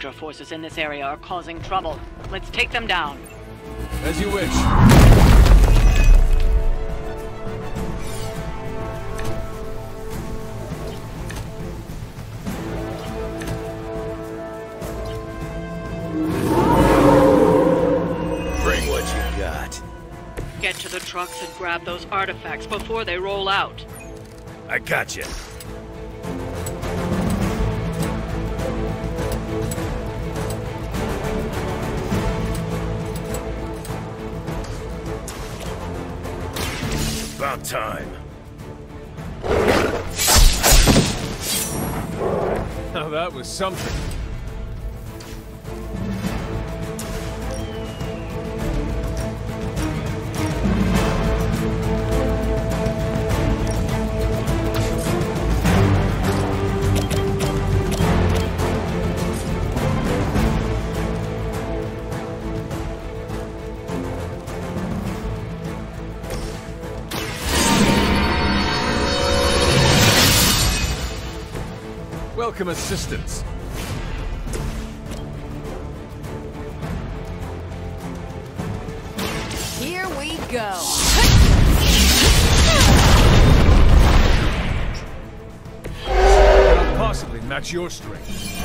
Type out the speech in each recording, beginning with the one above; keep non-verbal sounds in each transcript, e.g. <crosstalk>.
Hydra forces in this area are causing trouble. Let's take them down. As you wish. Bring what you got. Get to the trucks and grab those artifacts before they roll out. I got you. About time. Now that was something. Welcome assistance. Here we go. Possibly match your strength.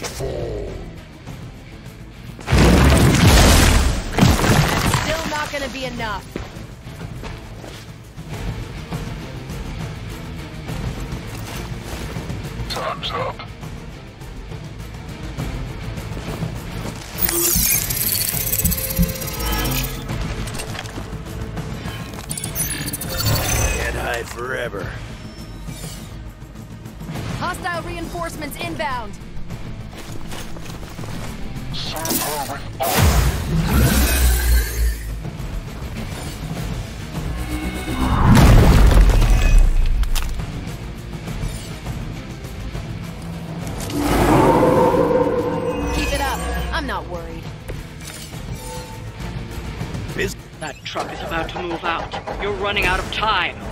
Must fall. Still not gonna be enough. Out. You're running out of time.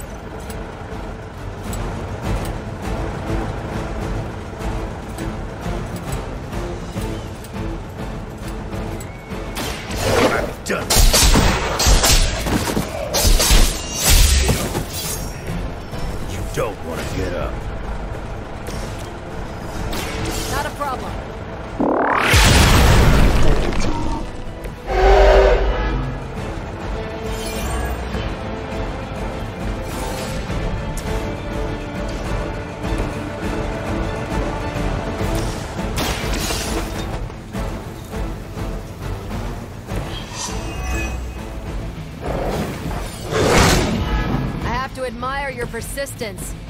Your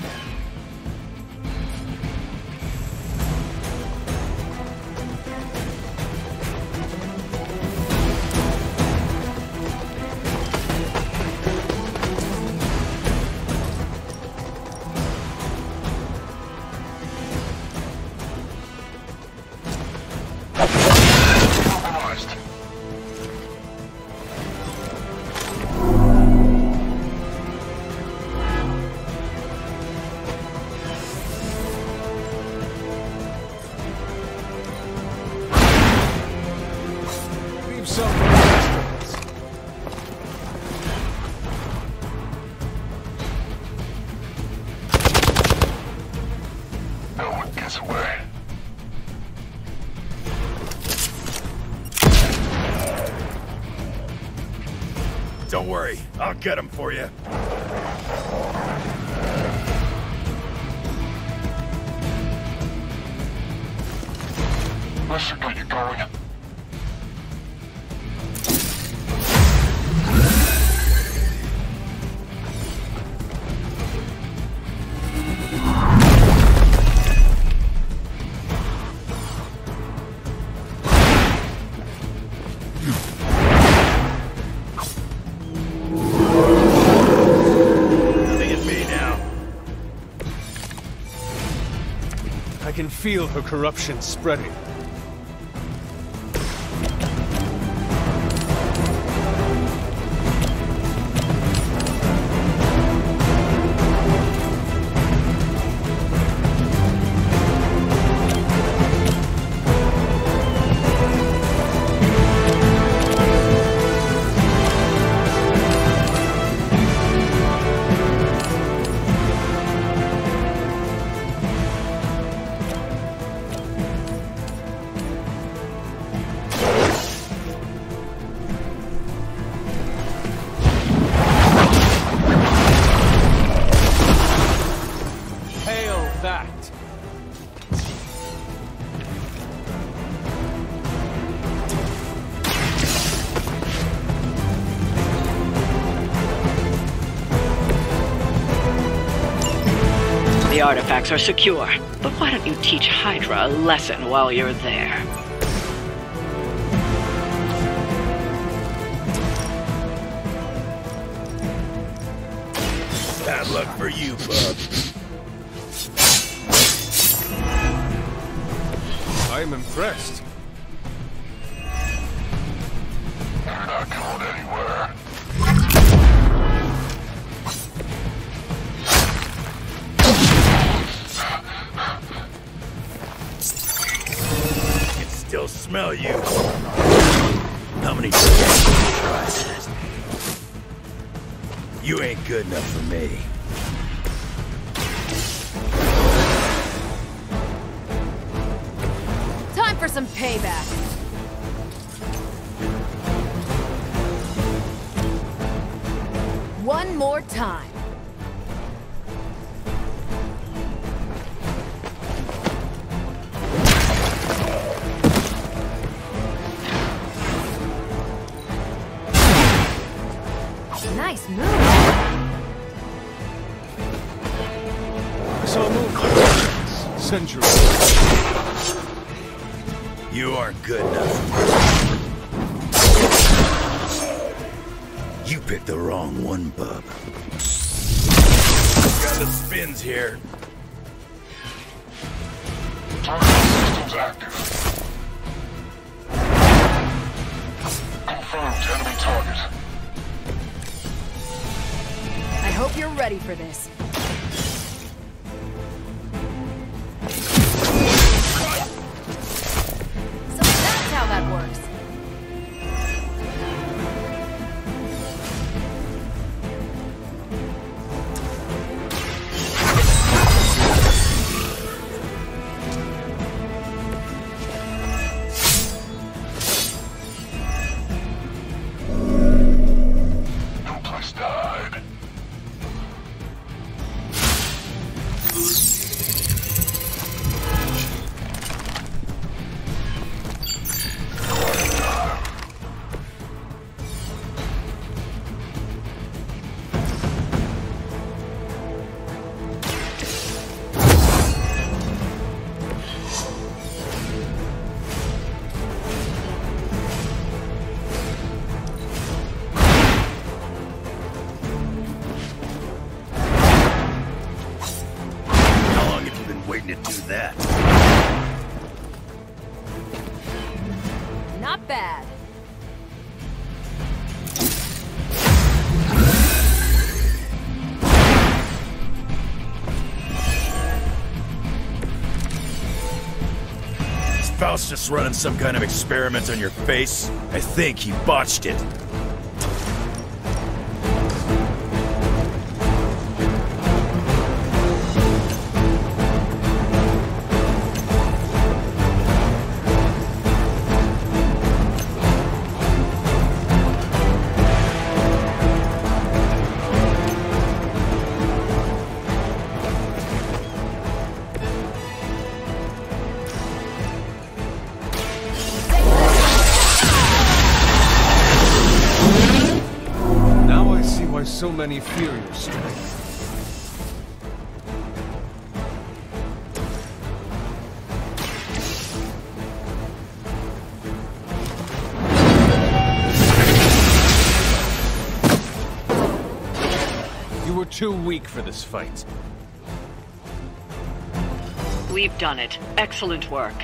Don't worry, I'll get him for you. Can feel her corruption spreading. Artifacts are secure, but why don't you teach Hydra a lesson while you're there? Bad luck for you, bub. I'm impressed. Movement. Centuries. You aren't good enough. You picked the wrong one, bub. Got the spins here. Faust just running some kind of experiment on your face? I think he botched it. Fear your strength. You were too weak for this fight. We've done it. Excellent work.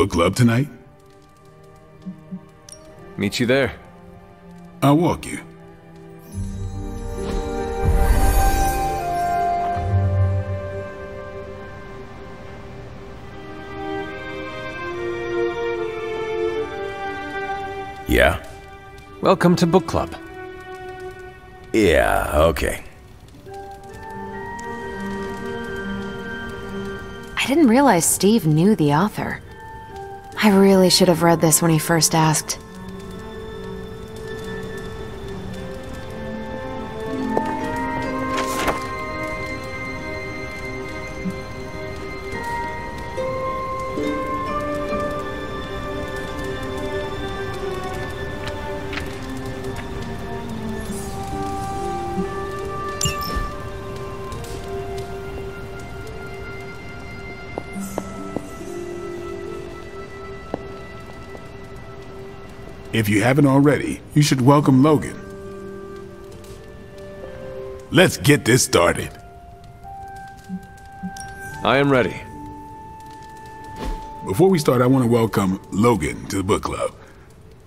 Book club tonight? Meet you there. I'll walk you. Yeah? Welcome to book club. Yeah, okay. I didn't realize Steve knew the author. I really should have read this when he first asked. If you haven't already, you should welcome Logan. Let's get this started. I am ready. Before we start, I want to welcome Logan to the book club.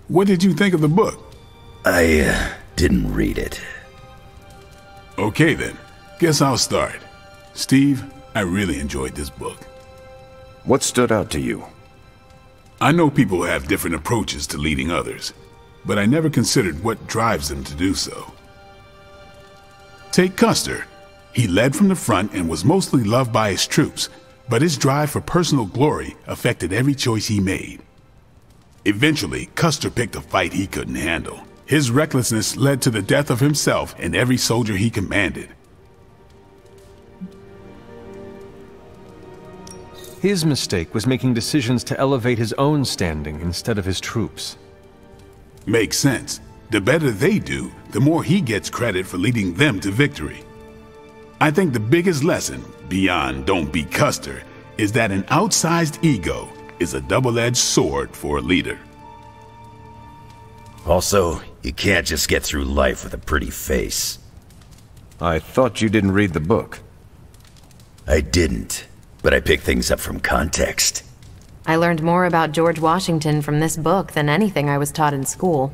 What did you think of the book? I uh, didn't read it. Okay then, guess I'll start. Steve, I really enjoyed this book. What stood out to you? I know people have different approaches to leading others, but I never considered what drives them to do so. Take Custer. He led from the front and was mostly loved by his troops, but his drive for personal glory affected every choice he made. Eventually, Custer picked a fight he couldn't handle. His recklessness led to the death of himself and every soldier he commanded. His mistake was making decisions to elevate his own standing instead of his troops. Makes sense. The better they do, the more he gets credit for leading them to victory. I think the biggest lesson, beyond don't be Custer, is that an outsized ego is a double-edged sword for a leader. Also, you can't just get through life with a pretty face. I thought you didn't read the book. I didn't, but I picked things up from context. I learned more about George Washington from this book than anything I was taught in school.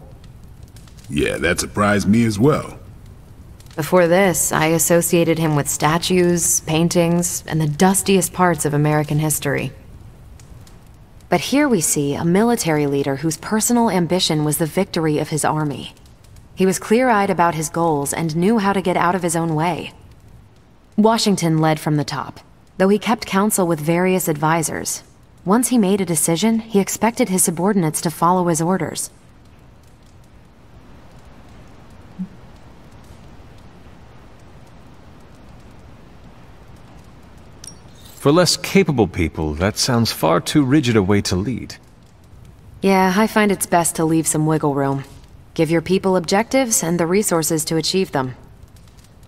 Yeah, that surprised me as well. Before this, I associated him with statues, paintings, and the dustiest parts of American history. But here we see a military leader whose personal ambition was the victory of his army. He was clear-eyed about his goals and knew how to get out of his own way. Washington led from the top, though he kept counsel with various advisors. Once he made a decision, he expected his subordinates to follow his orders. For less capable people, that sounds far too rigid a way to lead. Yeah, I find it's best to leave some wiggle room. Give your people objectives and the resources to achieve them.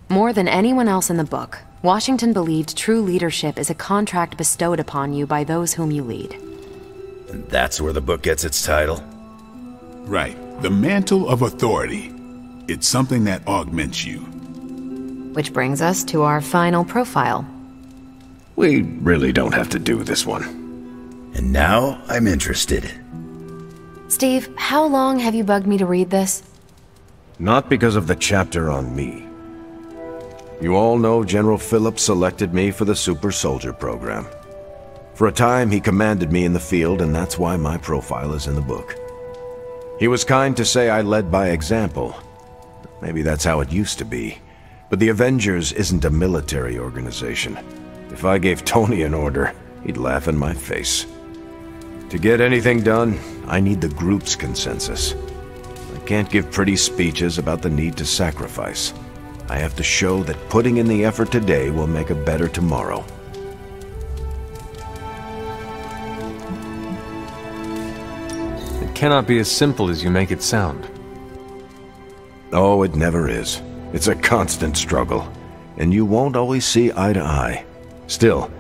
More than anyone else in the book, Washington believed true leadership is a contract bestowed upon you by those whom you lead. And that's where the book gets its title. Right. The mantle of authority. It's something that augments you. Which brings us to our final profile. We really don't have to do this one. And now I'm interested. Steve, how long have you bugged me to read this? Not because of the chapter on me. You all know General Phillips selected me for the Super Soldier program. For a time, he commanded me in the field, and that's why my profile is in the book. He was kind to say I led by example. Maybe that's how it used to be. But the Avengers isn't a military organization. If I gave Tony an order, he'd laugh in my face. To get anything done, I need the group's consensus. I can't give pretty speeches about the need to sacrifice. I have to show that putting in the effort today will make a better tomorrow. It cannot be as simple as you make it sound. Oh, it never is. It's a constant struggle, and you won't always see eye to eye. Still,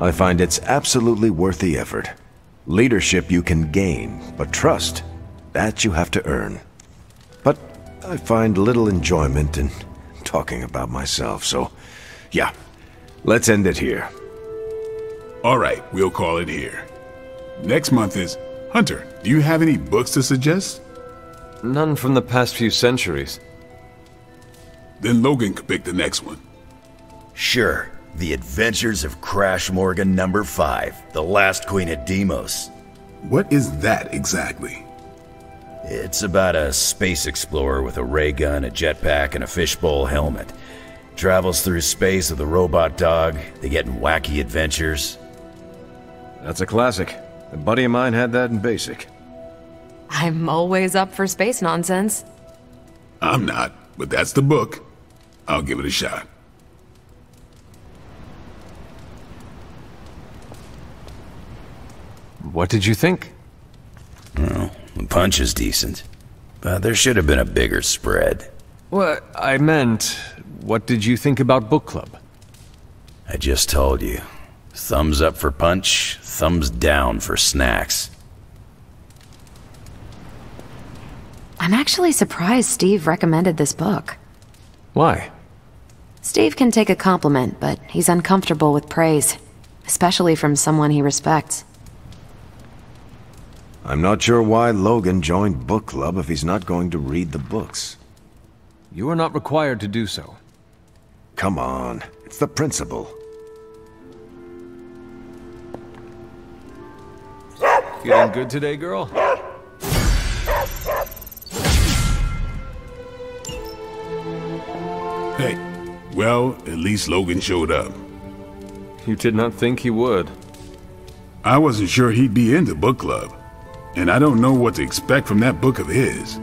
I find it's absolutely worth the effort. Leadership you can gain, but trust, that you have to earn. But I find little enjoyment in talking about myself, so yeah, let's end it here. All right, we'll call it here. Next month is Hunter. Do you have any books to suggest? None from the past few centuries. Then Logan could pick the next one. Sure. The Adventures of Crash Morgan number 5, The Last Queen of Deimos. What is that exactly? It's about a space explorer with a ray gun, a jetpack, and a fishbowl helmet. Travels through space with a robot dog. They get in wacky adventures. That's a classic. A buddy of mine had that in basic. I'm always up for space nonsense. I'm not, but that's the book. I'll give it a shot. What did you think? Well, the punch is decent. But there should have been a bigger spread. What I meant, what did you think about book club? I just told you. Thumbs up for punch, thumbs down for snacks. I'm actually surprised Steve recommended this book. Why? Steve can take a compliment, but he's uncomfortable with praise, especially from someone he respects. I'm not sure why Logan joined book club if he's not going to read the books. You are not required to do so. Come on, it's the principle. Feeling good today, girl? Hey, well, at least Logan showed up. You did not think he would. I wasn't sure he'd be in the book club, and I don't know what to expect from that book of his.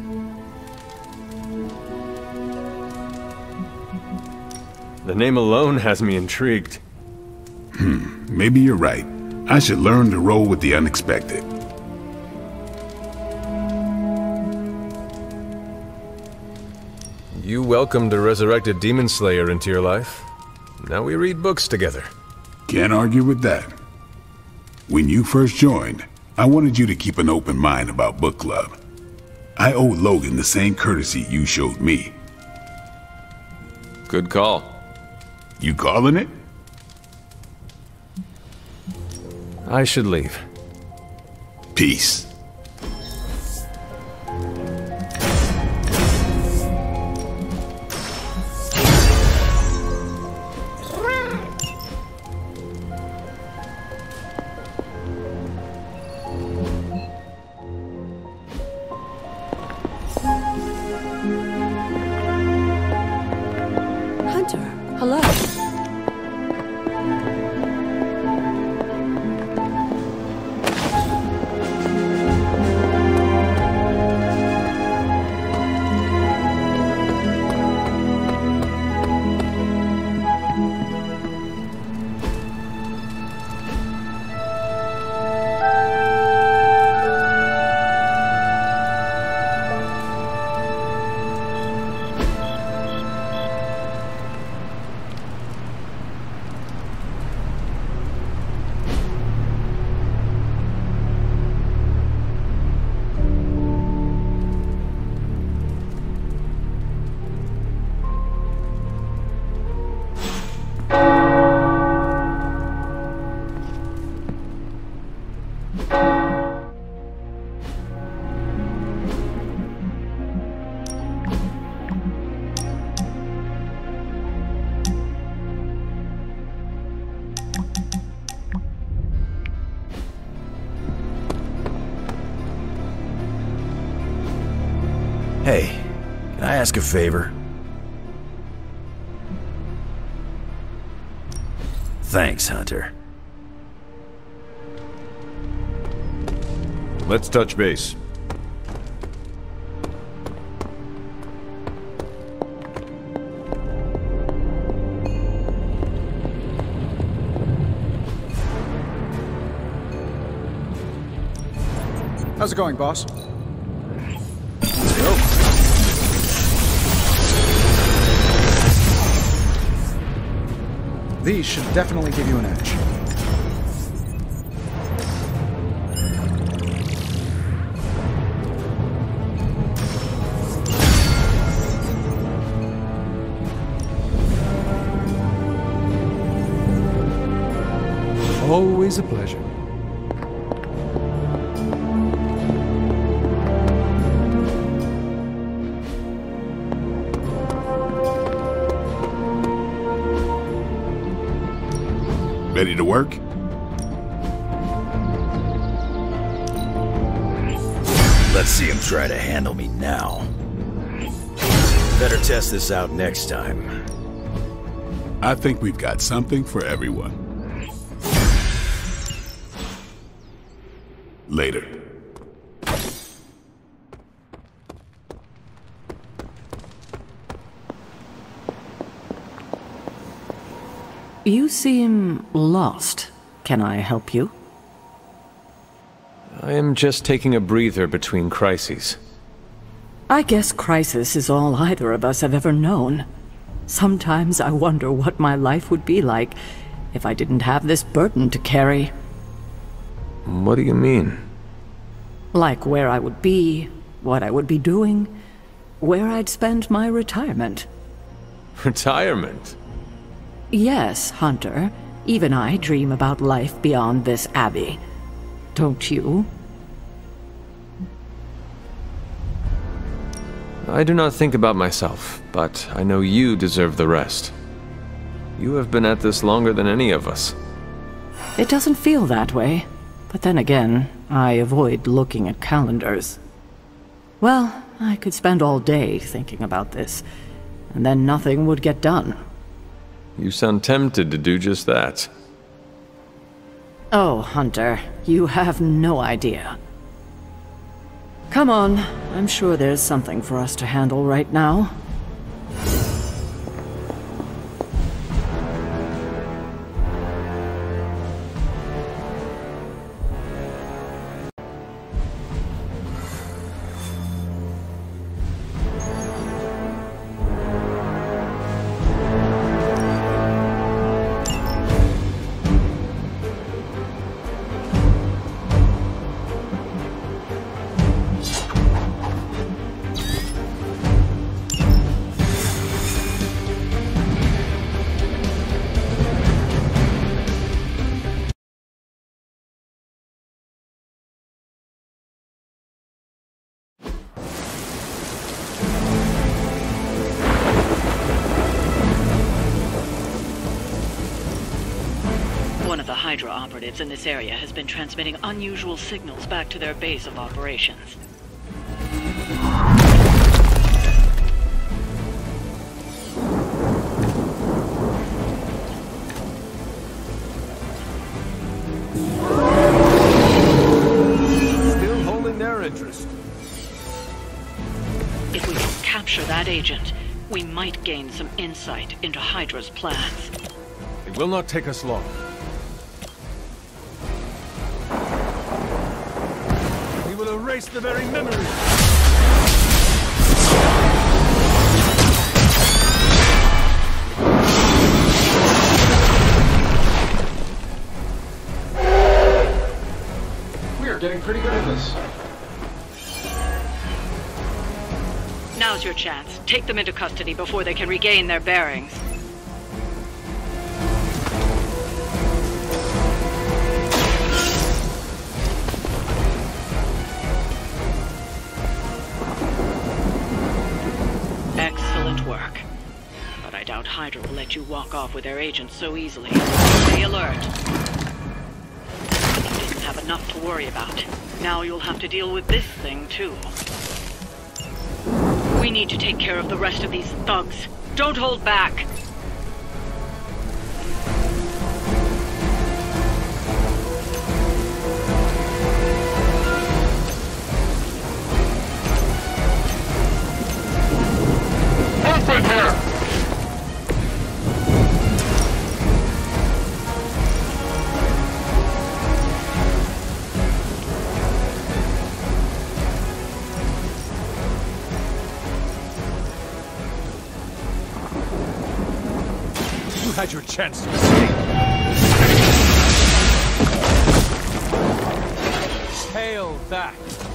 The name alone has me intrigued. Hmm, maybe you're right. I should learn to roll with the unexpected. You welcomed a resurrected demon slayer into your life. Now we read books together. Can't argue with that. When you first joined, I wanted you to keep an open mind about book club. I owe Logan the same courtesy you showed me. Good call. You calling it? I should leave. Peace. Favor? Thanks, Hunter. Let's touch base. How's it going, boss? These should definitely give you an edge. Always a pleasure. Ready to work? Let's see him try to handle me now. Better test this out next time. I think we've got something for everyone. Later. You seem lost. Can I help you? I am just taking a breather between crises. I guess crisis is all either of us have ever known. Sometimes I wonder what my life would be like if I didn't have this burden to carry. What do you mean? Like where I would be, what I would be doing, where I'd spend my retirement. Retirement? Yes, Hunter. Even I dream about life beyond this abbey. Don't you? I do not think about myself, but I know you deserve the rest. You have been at this longer than any of us. It doesn't feel that way. But then again, I avoid looking at calendars. Well, I could spend all day thinking about this, and then nothing would get done. You sound tempted to do just that. Oh, Hunter, you have no idea. Come on, I'm sure there's something for us to handle right now. Hydra operatives in this area has been transmitting unusual signals back to their base of operations. Still holding their interest. If we can capture that agent, we might gain some insight into Hydra's plans. It will not take us long. Erase the very memory. We are getting pretty good at this. Now's your chance. Take them into custody before they can regain their bearings. Let you walk off with their agents so easily. Stay alert. You didn't have enough to worry about. Now you'll have to deal with this thing, too. We need to take care of the rest of these thugs. Don't hold back. Chance to escape. Hail that.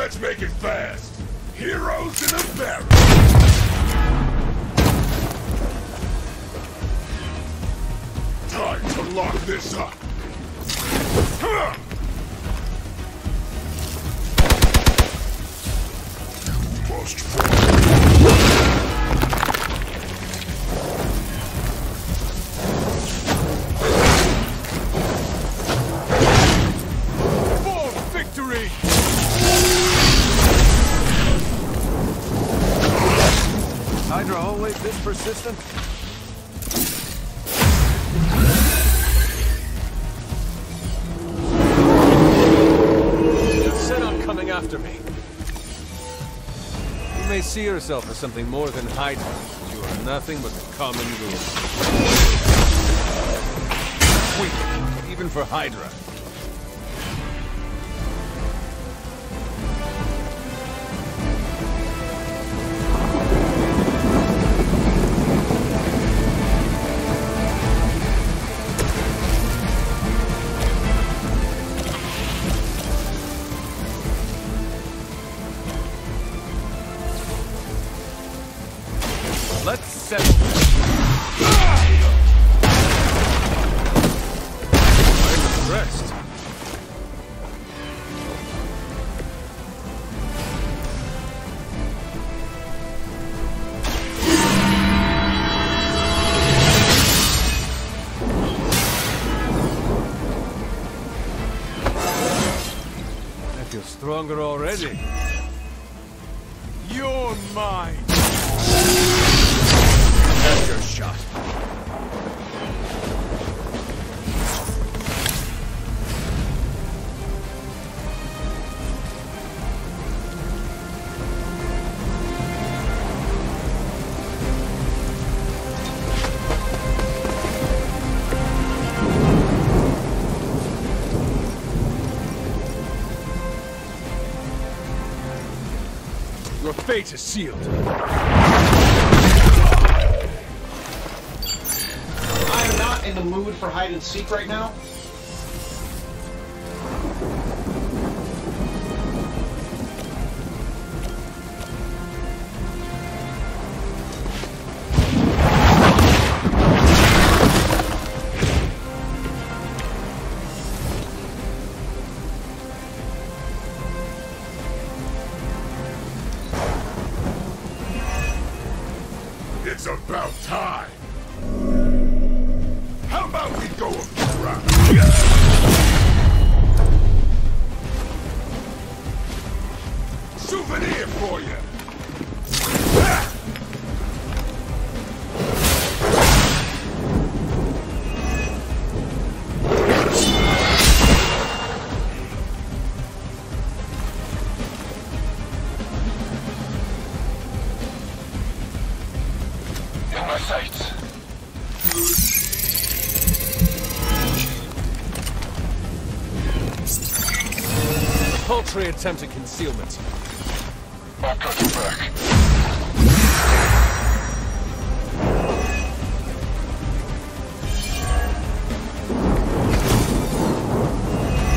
Let's make it persistent? Set on coming after me. You may see yourself as something more than Hydra, you are nothing but the common rule. Weak, even for Hydra. Fate is sealed. I am not in the mood for hide and seek right now. Paltry attempt at concealment. I'll cut you back.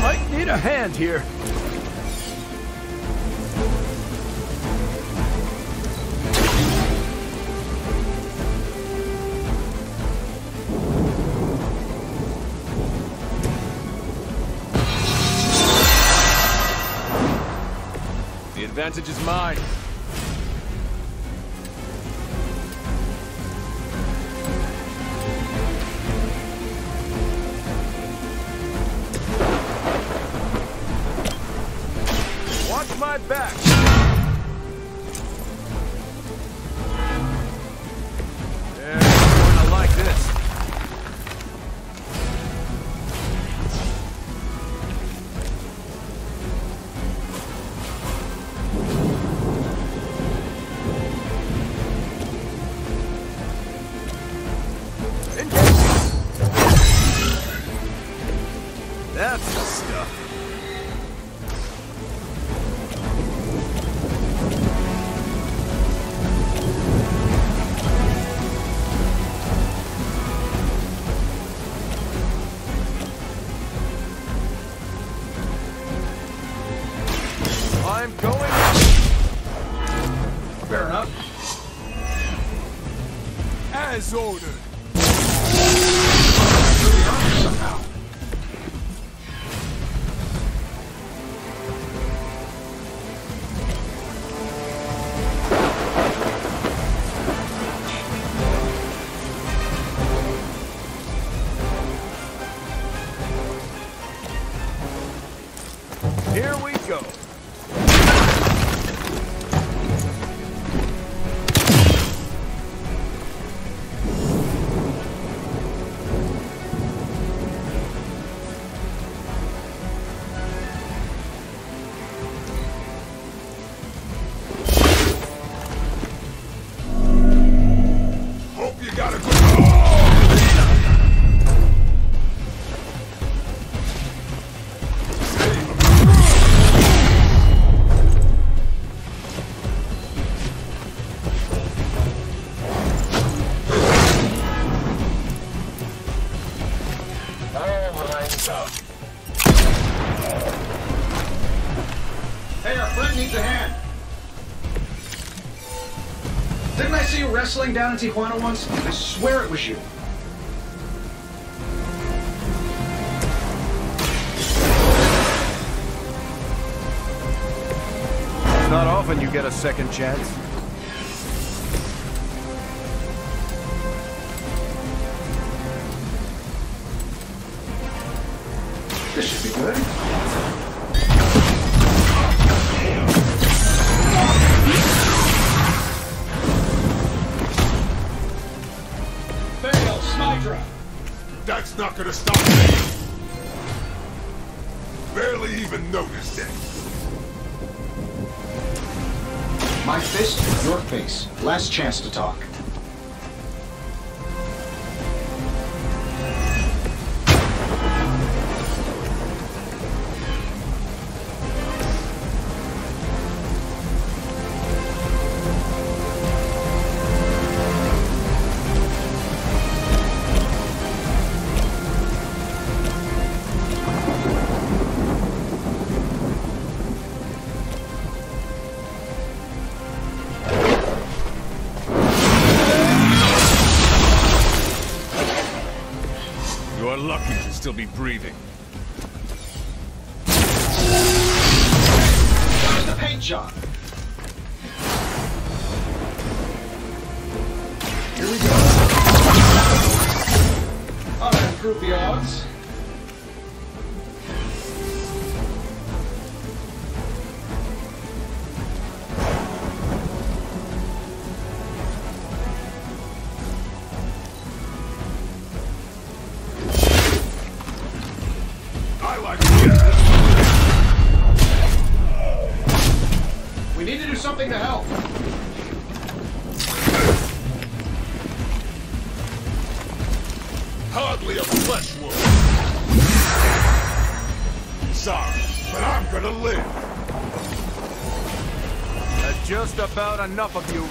Might need a hand here. Advantage is mine. As down in Tijuana once? I swear it was you. Not often you get a second chance. This should be good. That's not gonna stop me. Barely even noticed it. My fist, your face. Last chance to talk. Be breathing. Enough of you,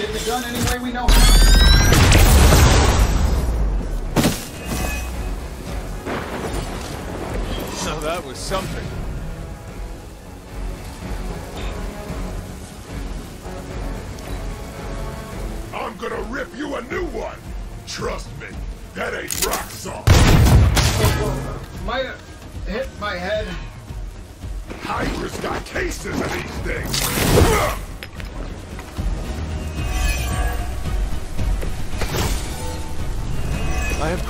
Getting it done any way we know how. So that was something. I'm gonna rip you a new one! Trust me, that ain't rock salt. Might have hit my head. Hydra's got cases of these things!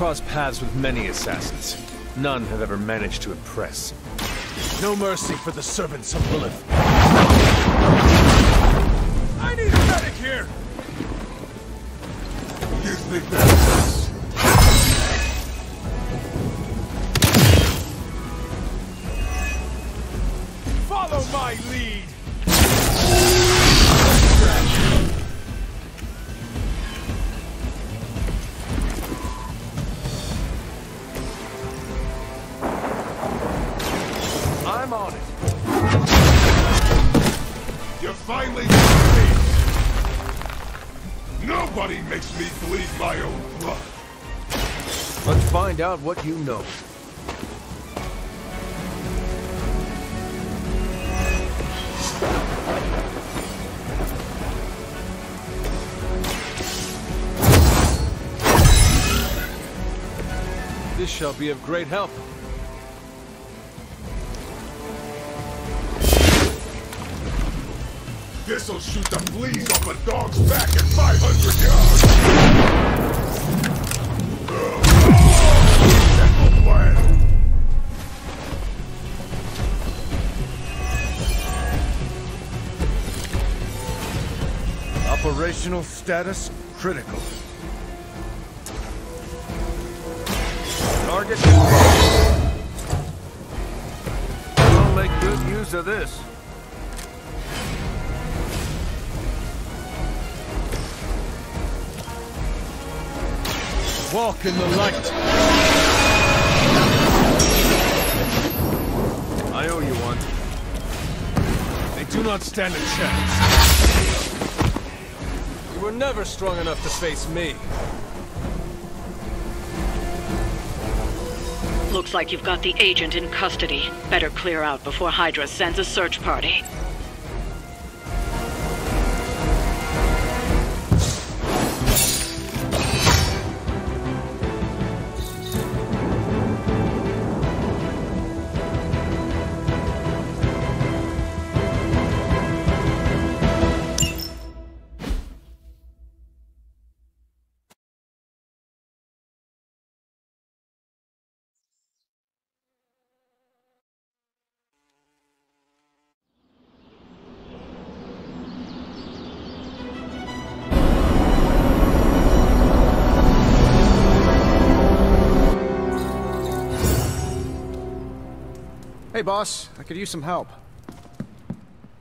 Crossed paths with many assassins. None have ever managed to impress. No mercy for the servants of Lilith. I need a medic here! You think that's... out what you know. This shall be of great help. This'll shoot the fleas off a dog's back at 500 yards! Operational status critical. Target. I'll make good use of this. Walk in the light. I owe you one. They do not stand a chance. Never strong enough to face me. Looks like you've got the agent in custody. Better clear out before Hydra sends a search party. Hey, boss. I could use some help.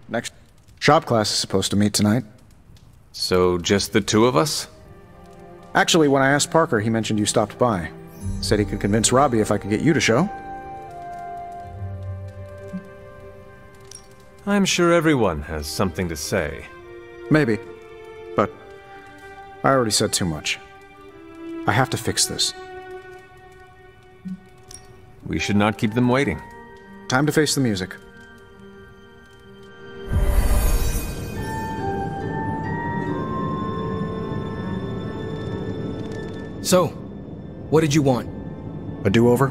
Next shop class is supposed to meet tonight. So, just the two of us? Actually, when I asked Parker, he mentioned you stopped by. Said he could convince Robbie if I could get you to show. I'm sure everyone has something to say. Maybe. But I already said too much. I have to fix this. We should not keep them waiting. Time to face the music. So, what did you want? A do-over?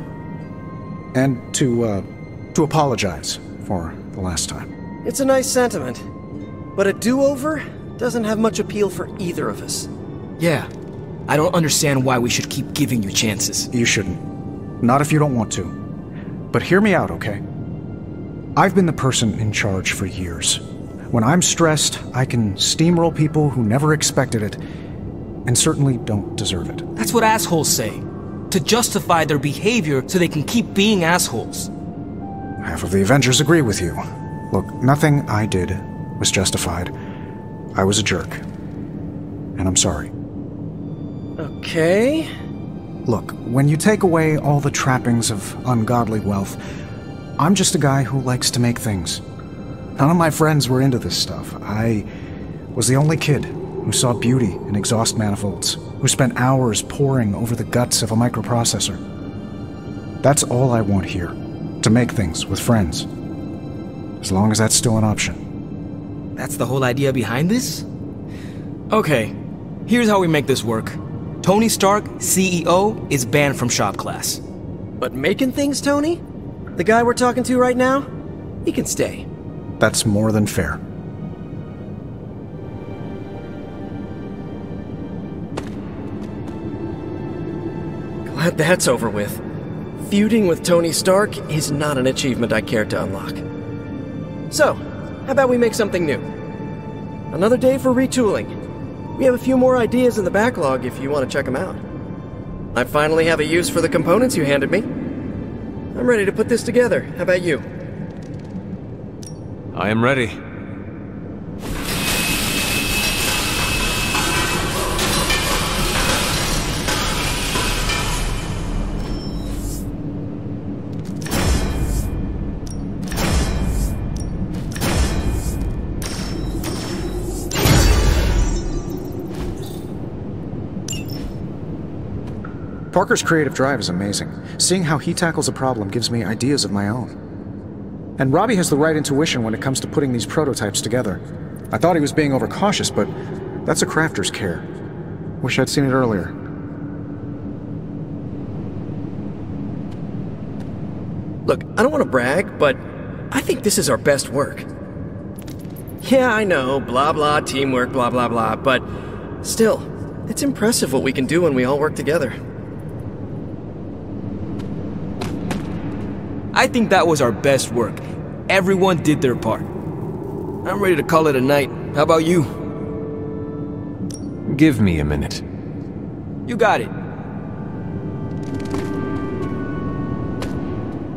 And to, uh, to apologize for the last time. It's a nice sentiment. But a do-over doesn't have much appeal for either of us. Yeah. I don't understand why we should keep giving you chances. You shouldn't. Not if you don't want to. But hear me out, okay? I've been the person in charge for years. When I'm stressed, I can steamroll people who never expected it, and certainly don't deserve it. That's what assholes say. To justify their behavior so they can keep being assholes. Half of the Avengers agree with you. Look, nothing I did was justified. I was a jerk. And I'm sorry. Okay. Look, when you take away all the trappings of ungodly wealth, I'm just a guy who likes to make things. None of my friends were into this stuff. I was the only kid who saw beauty in exhaust manifolds, who spent hours poring over the guts of a microprocessor. That's all I want here to make things with friends. As long as that's still an option. That's the whole idea behind this? Okay, here's how we make this work. Tony Stark, CEO, is banned from shop class. But making things, Tony? The guy we're talking to right now? He can stay. That's more than fair. Glad that's over with. Feuding with Tony Stark is not an achievement I care to unlock. So, how about we make something new? Another day for retooling. We have a few more ideas in the backlog if you want to check them out. I finally have a use for the components you handed me. I'm ready to put this together. How about you? I am ready. Parker's creative drive is amazing. Seeing how he tackles a problem gives me ideas of my own. And Robbie has the right intuition when it comes to putting these prototypes together. I thought he was being overcautious, but that's a crafter's care. Wish I'd seen it earlier. Look, I don't want to brag, but I think this is our best work. Yeah, I know, blah blah, teamwork, blah blah blah, but still, it's impressive what we can do when we all work together. I think that was our best work. Everyone did their part. I'm ready to call it a night. How about you? Give me a minute. You got it.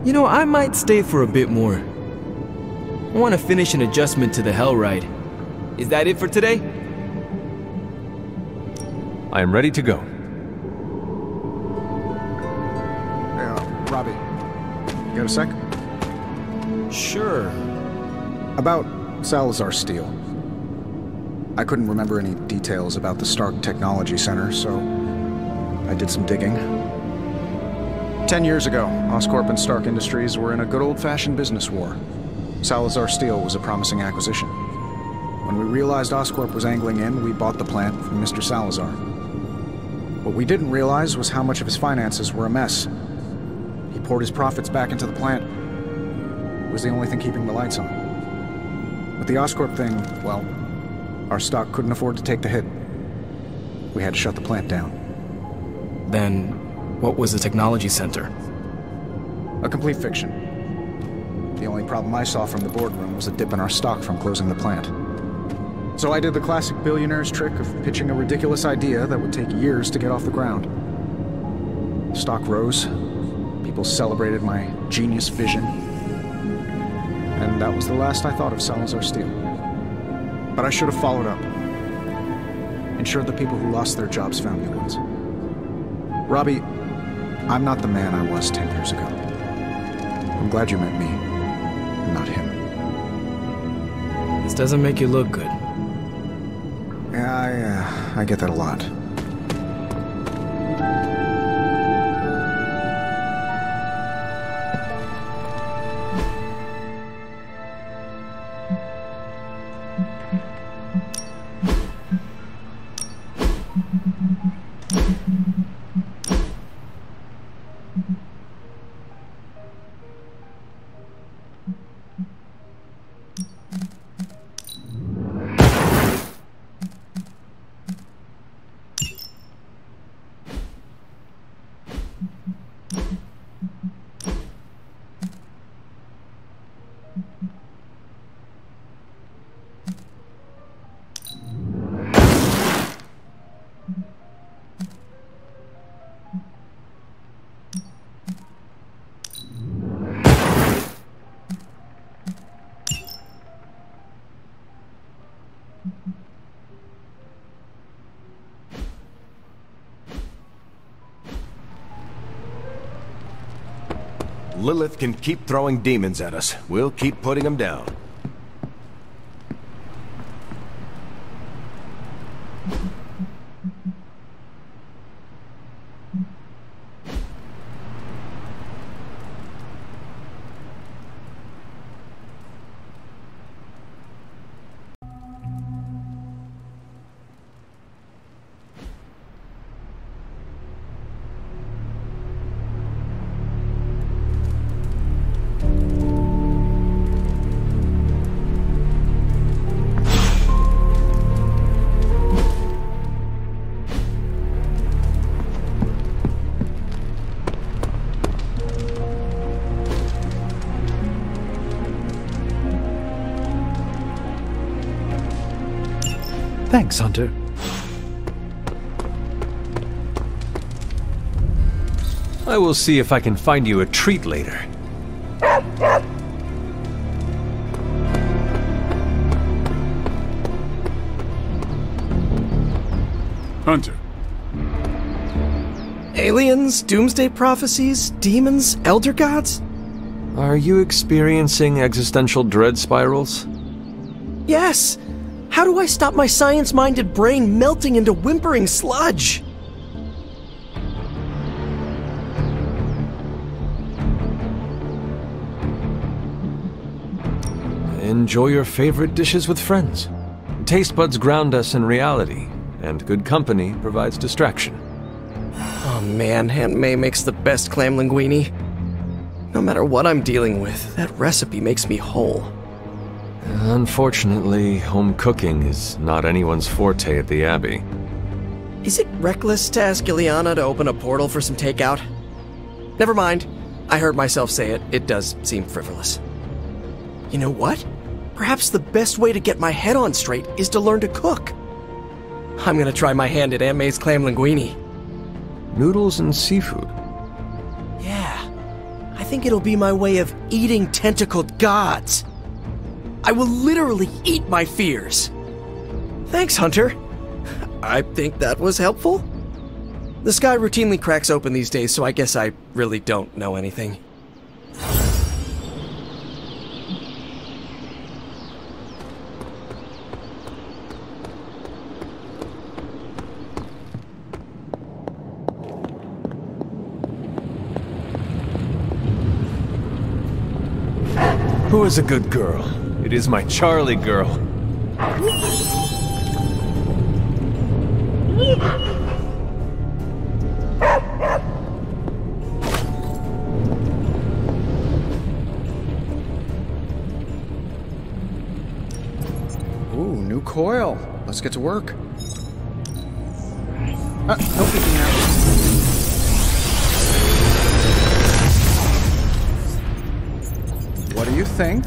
You know, I might stay for a bit more. I want to finish an adjustment to the Hell Ride. Is that it for today? I am ready to go. Got a sec? Sure. About Salazar Steel. I couldn't remember any details about the Stark Technology Center, so I did some digging. Ten years ago, Oscorp and Stark Industries were in a good old-fashioned business war. Salazar Steel was a promising acquisition. When we realized Oscorp was angling in, we bought the plant from Mr. Salazar. What we didn't realize was how much of his finances were a mess. Poured his profits back into the plant. It was the only thing keeping the lights on. With the Oscorp thing, well, our stock couldn't afford to take the hit. We had to shut the plant down. Then, what was the technology center? A complete fiction. The only problem I saw from the boardroom was a dip in our stock from closing the plant. So I did the classic billionaire's trick of pitching a ridiculous idea that would take years to get off the ground. Stock rose. People celebrated my genius vision. And that was the last I thought of Salazar Steel. But I should have followed up. Ensured the people who lost their jobs found new ones. Robbie, I'm not the man I was ten years ago. I'm glad you met me, not him. This doesn't make you look good. Yeah, I, uh, I get that a lot. Lilith can keep throwing demons at us. We'll keep putting them down. Thanks, Hunter. I will see if I can find you a treat later. Hunter. Aliens, doomsday prophecies, demons, elder gods? Are you experiencing existential dread spirals? Yes! How do I stop my science minded brain melting into whimpering sludge? Enjoy your favorite dishes with friends. Taste buds ground us in reality, and good company provides distraction. Oh man, Aunt May makes the best clam linguine. No matter what I'm dealing with, that recipe makes me whole. Unfortunately, home cooking is not anyone's forte at the Abbey. Is it reckless to ask Illyana to open a portal for some takeout? Never mind. I heard myself say it. It does seem frivolous. You know what? Perhaps the best way to get my head on straight is to learn to cook. I'm gonna try my hand at Aunt May's clam linguine. Noodles and seafood. Yeah. I think it'll be my way of eating tentacled gods. I will literally eat my fears. Thanks, Hunter. I think that was helpful. The sky routinely cracks open these days, so I guess I really don't know anything. Who is a good girl? It is my Charlie girl. Ooh, new coil. Let's get to work. Uh. What do you think?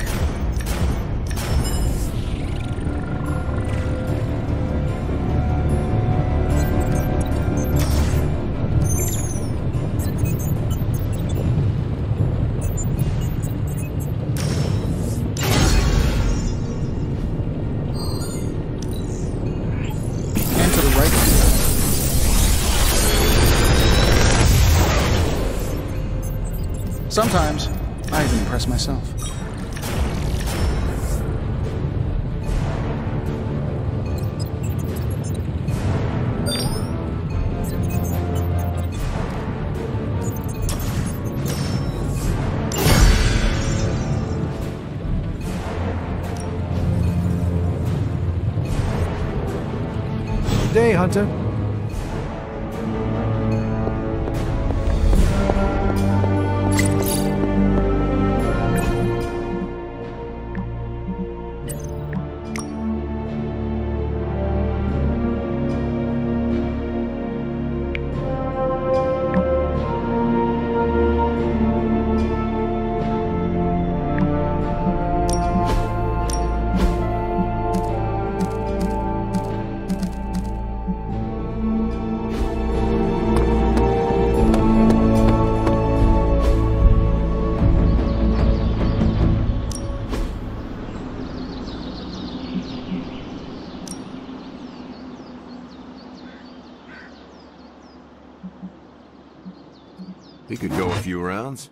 Rounds.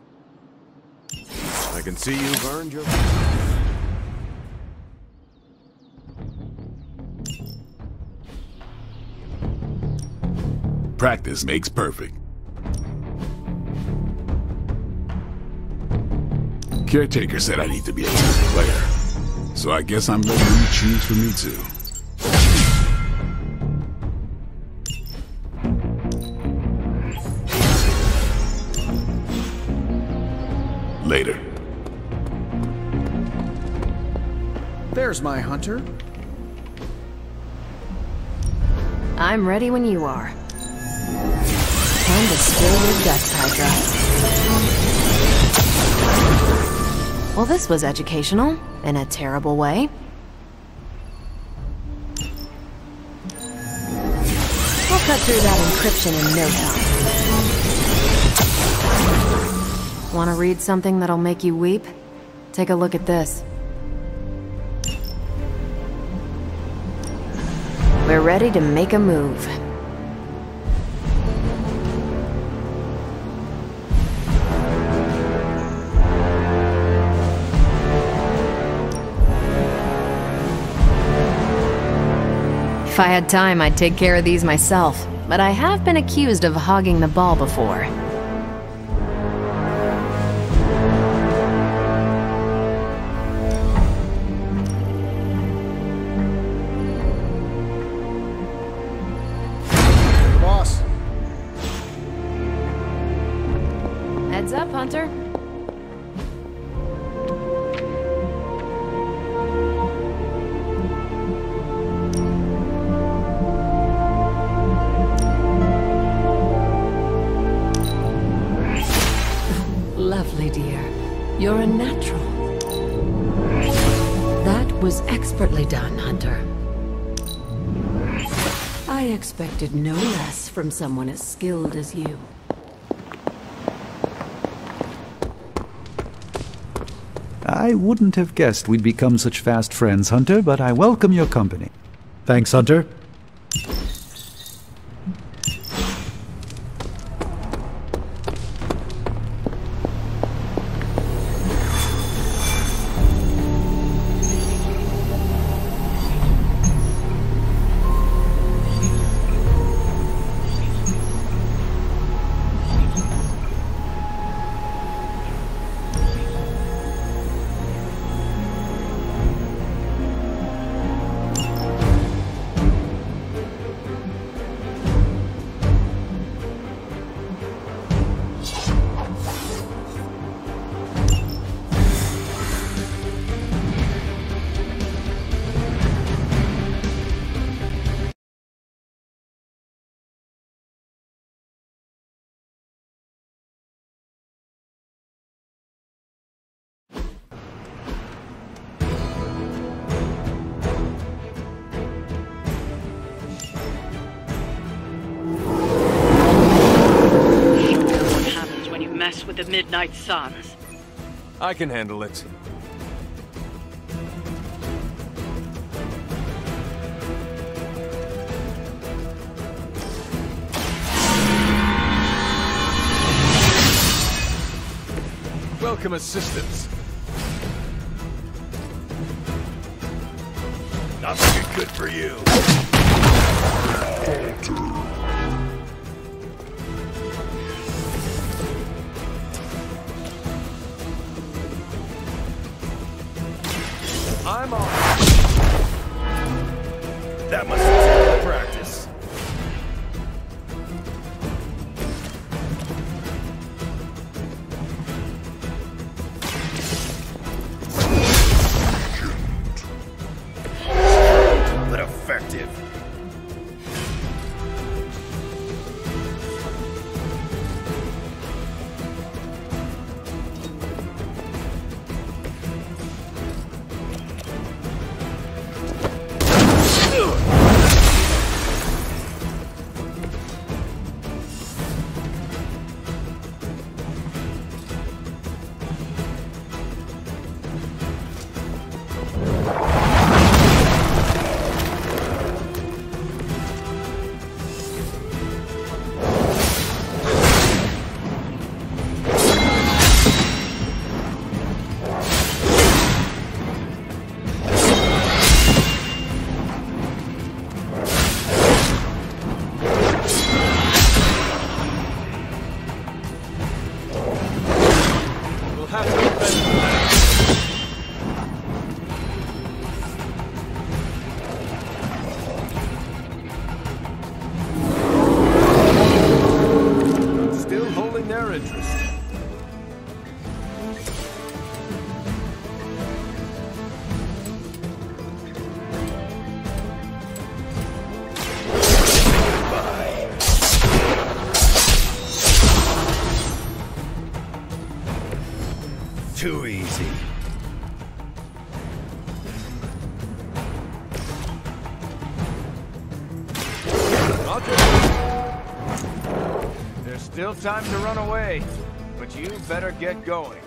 I can see you've earned your... Practice makes perfect. Caretaker said I need to be a team player. So I guess I'm letting you choose for me too. Later. There's my hunter. I'm ready when you are. Time to spill your guts, Hydra. Well, this was educational, in a terrible way. I'll cut through that encryption in no time. Want to read something that'll make you weep? Take a look at this. We're ready to make a move. If I had time, I'd take care of these myself, but I have been accused of hogging the ball before. Less someone as skilled as you. I wouldn't have guessed we'd become such fast friends, Hunter, but I welcome your company. Thanks, Hunter. I can handle it. Welcome assistance. Not looking good for you. I'm on. That must too easy. There's still time to run away, but you better get going.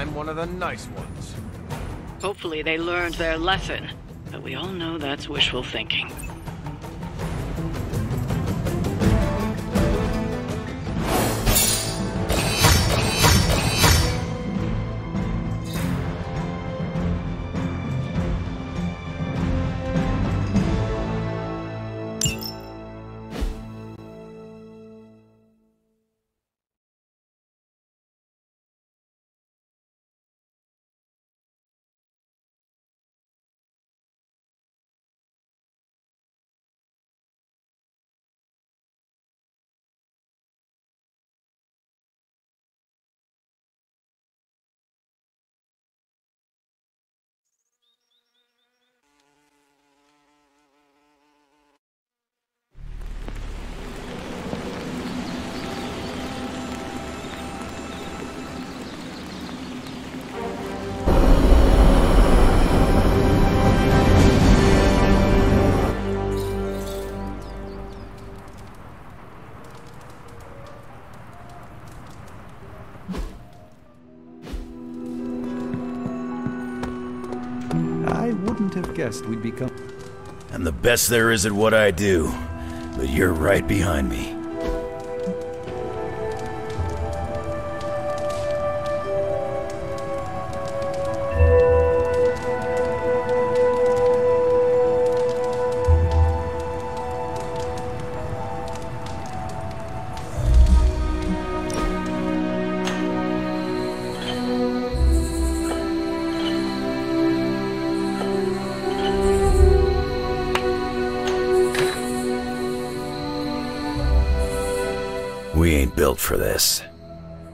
I'm one of the nice ones. Hopefully they learned their lesson, but we all know that's wishful thinking. Guessed we'd become. I'm the best there is at what I do, but you're right behind me.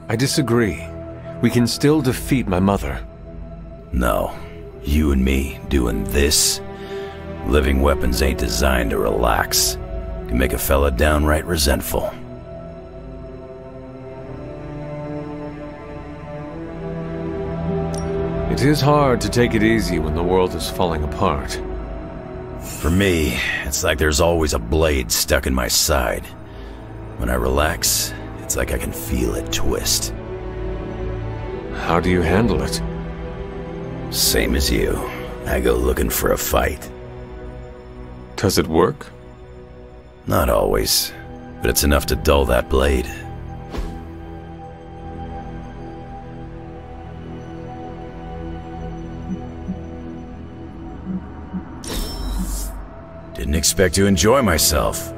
I disagree. We can still defeat my mother. No. You and me doing this? Living weapons ain't designed to relax. Can make a fella downright resentful. It is hard to take it easy when the world is falling apart. For me, it's like there's always a blade stuck in my side. When I relax, like I can feel it twist. How do you handle it? Same as you. I go looking for a fight. Does it work? Not always, but it's enough to dull that blade. Didn't expect to enjoy myself.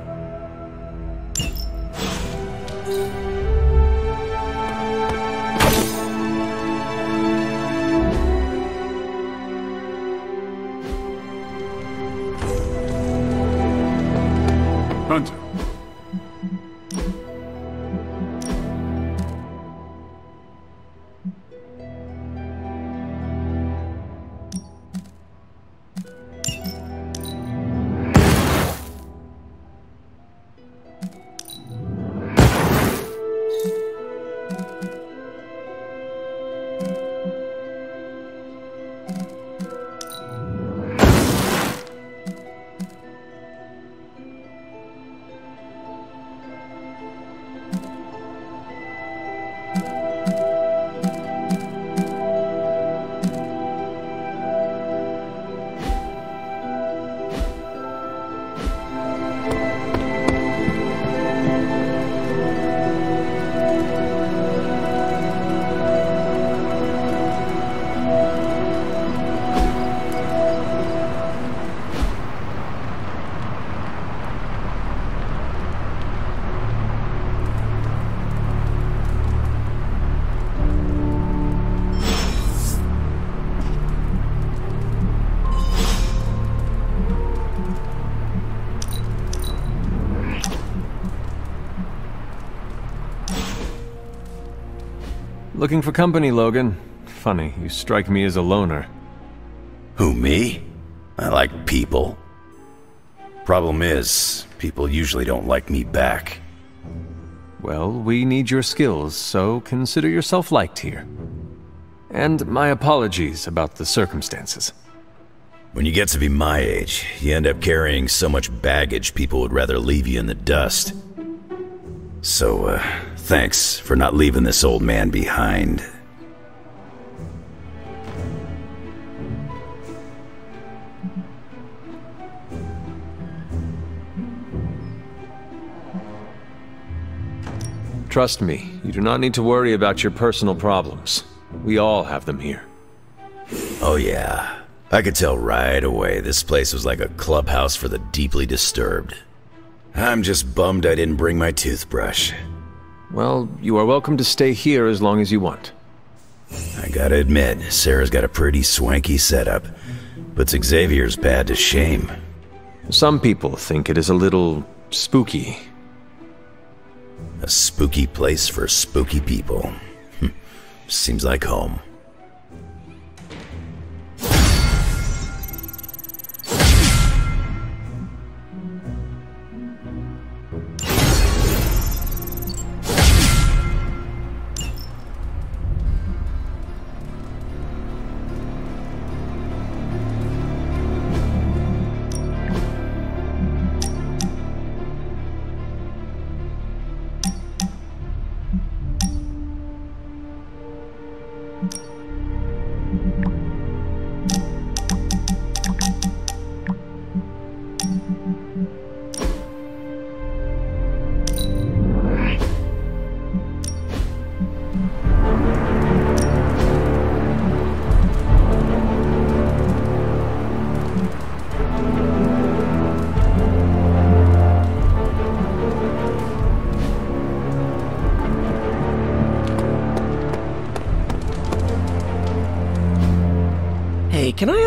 Looking for company, Logan. Funny, you strike me as a loner. Who, me? I like people. Problem is, people usually don't like me back. Well, we need your skills, so consider yourself liked here. And my apologies about the circumstances. When you get to be my age, you end up carrying so much baggage people would rather leave you in the dust. So, uh, thanks for not leaving this old man behind. Trust me, you do not need to worry about your personal problems. We all have them here. Oh yeah. I could tell right away this place was like a clubhouse for the deeply disturbed. I'm just bummed I didn't bring my toothbrush. Well, you are welcome to stay here as long as you want. I gotta admit, Sarah's got a pretty swanky setup. Puts Xavier's bad to shame. Some people think it is a little spooky. A spooky place for spooky people. <laughs> Seems like home.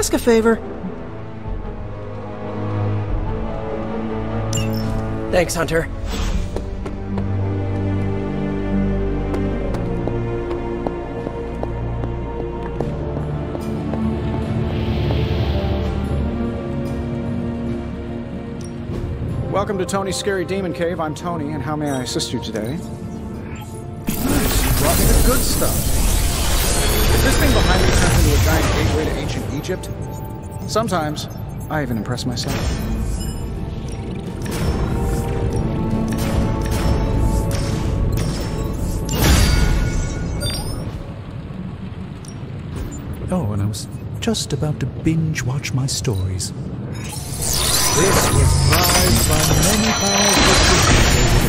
Ask a favor? Thanks, Hunter. Welcome to Tony's Scary Demon Cave. I'm Tony, and how may I assist you today? Nice, you brought me the good stuff. Is behind me turned into a giant gateway to ancient Egypt? Sometimes, I even impress myself. Oh, and I was just about to binge watch my stories. This was prized by many powerful creatures.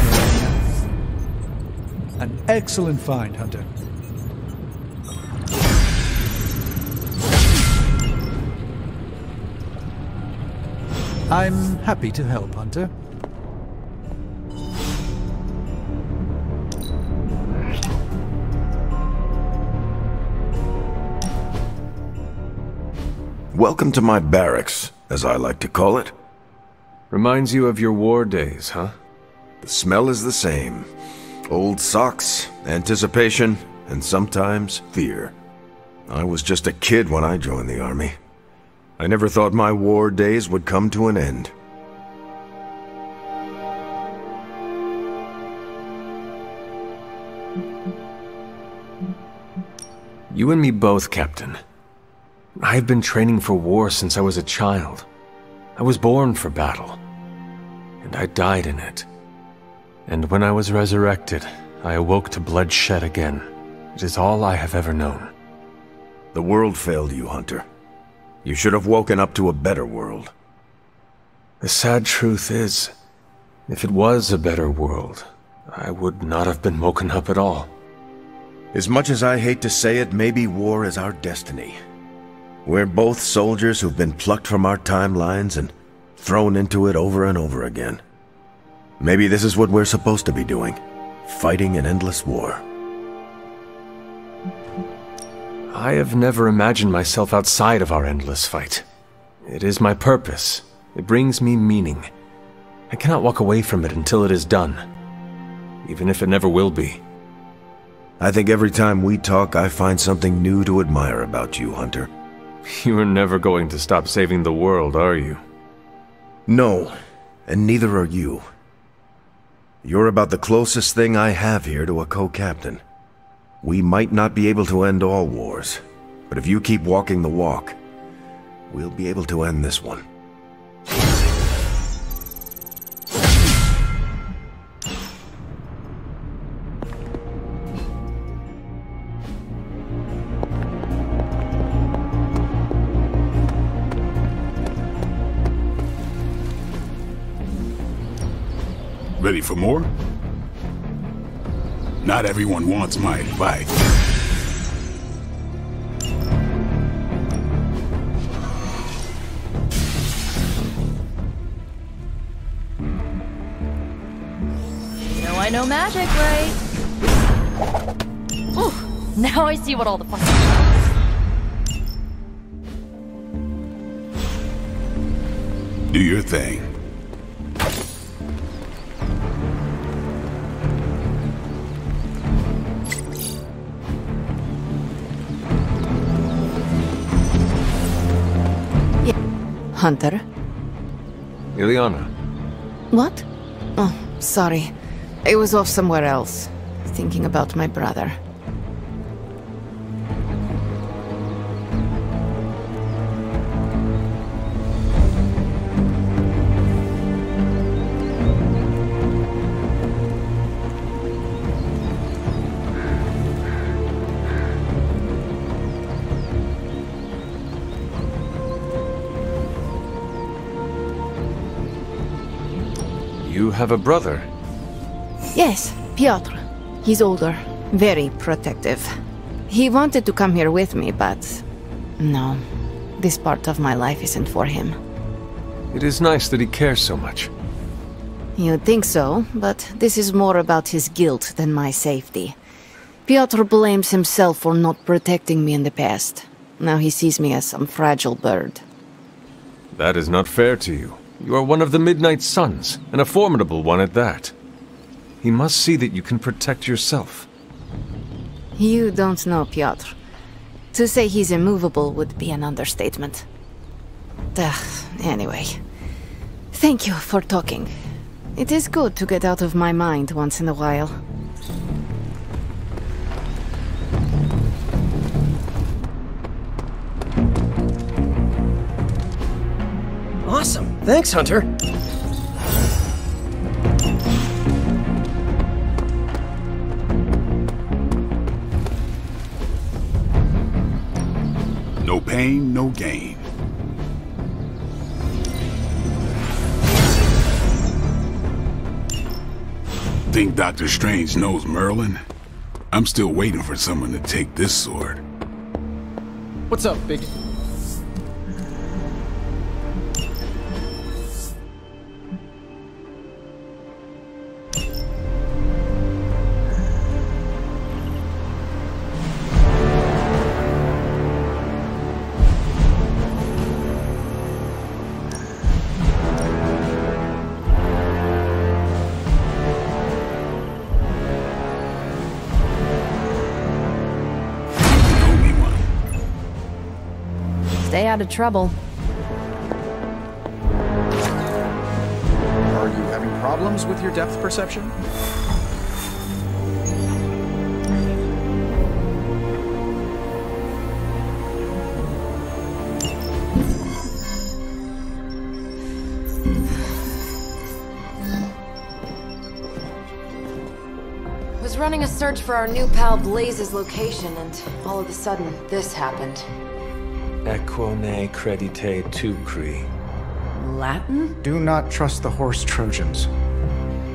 An excellent find, Hunter. I'm happy to help, Hunter. Welcome to my barracks, as I like to call it. Reminds you of your war days, huh? The smell is the same. Old socks, anticipation, and sometimes fear. I was just a kid when I joined the army. I never thought my war days would come to an end. You and me both, Captain. I've been training for war since I was a child. I was born for battle. And I died in it. And when I was resurrected, I awoke to bloodshed again. It is all I have ever known. The world failed you, Hunter. You should have woken up to a better world. The sad truth is, if it was a better world, I would not have been woken up at all. As much as I hate to say it, maybe war is our destiny. We're both soldiers who've been plucked from our timelines and thrown into it over and over again. Maybe this is what we're supposed to be doing. Fighting an endless war. I have never imagined myself outside of our endless fight. It is my purpose. It brings me meaning. I cannot walk away from it until it is done. Even if it never will be. I think every time we talk, I find something new to admire about you, Hunter. <laughs> You are never going to stop saving the world, are you? No, and neither are you. You're about the closest thing I have here to a co-captain. We might not be able to end all wars, but if you keep walking the walk, we'll be able to end this one. Ready for more? Not everyone wants my advice. You know I know magic, right? Ooh, now I see what all the fuss is. Do your thing. Hunter? Illyana. What? Oh, sorry. I was off somewhere else, thinking about my brother. Have a brother. Yes, Piotr. He's older, very protective. He wanted to come here with me, but... No, this part of my life isn't for him. It is nice that he cares so much. You'd think so, but this is more about his guilt than my safety. Piotr blames himself for not protecting me in the past. Now he sees me as some fragile bird. That is not fair to you. You are one of the Midnight Suns, and a formidable one at that. He must see that you can protect yourself. You don't know Piotr. To say he's immovable would be an understatement. Ugh, anyway. Thank you for talking. It is good to get out of my mind once in a while. Thanks, Hunter. No pain, no gain. Think Doctor Strange knows Merlin? I'm still waiting for someone to take this sword. What's up, Big? Out of trouble. Are you having problems with your depth perception? Was running a search for our new pal Blaze's location, and all of a sudden, this happened. Equone credite tucri. Latin? Do not trust the horse Trojans.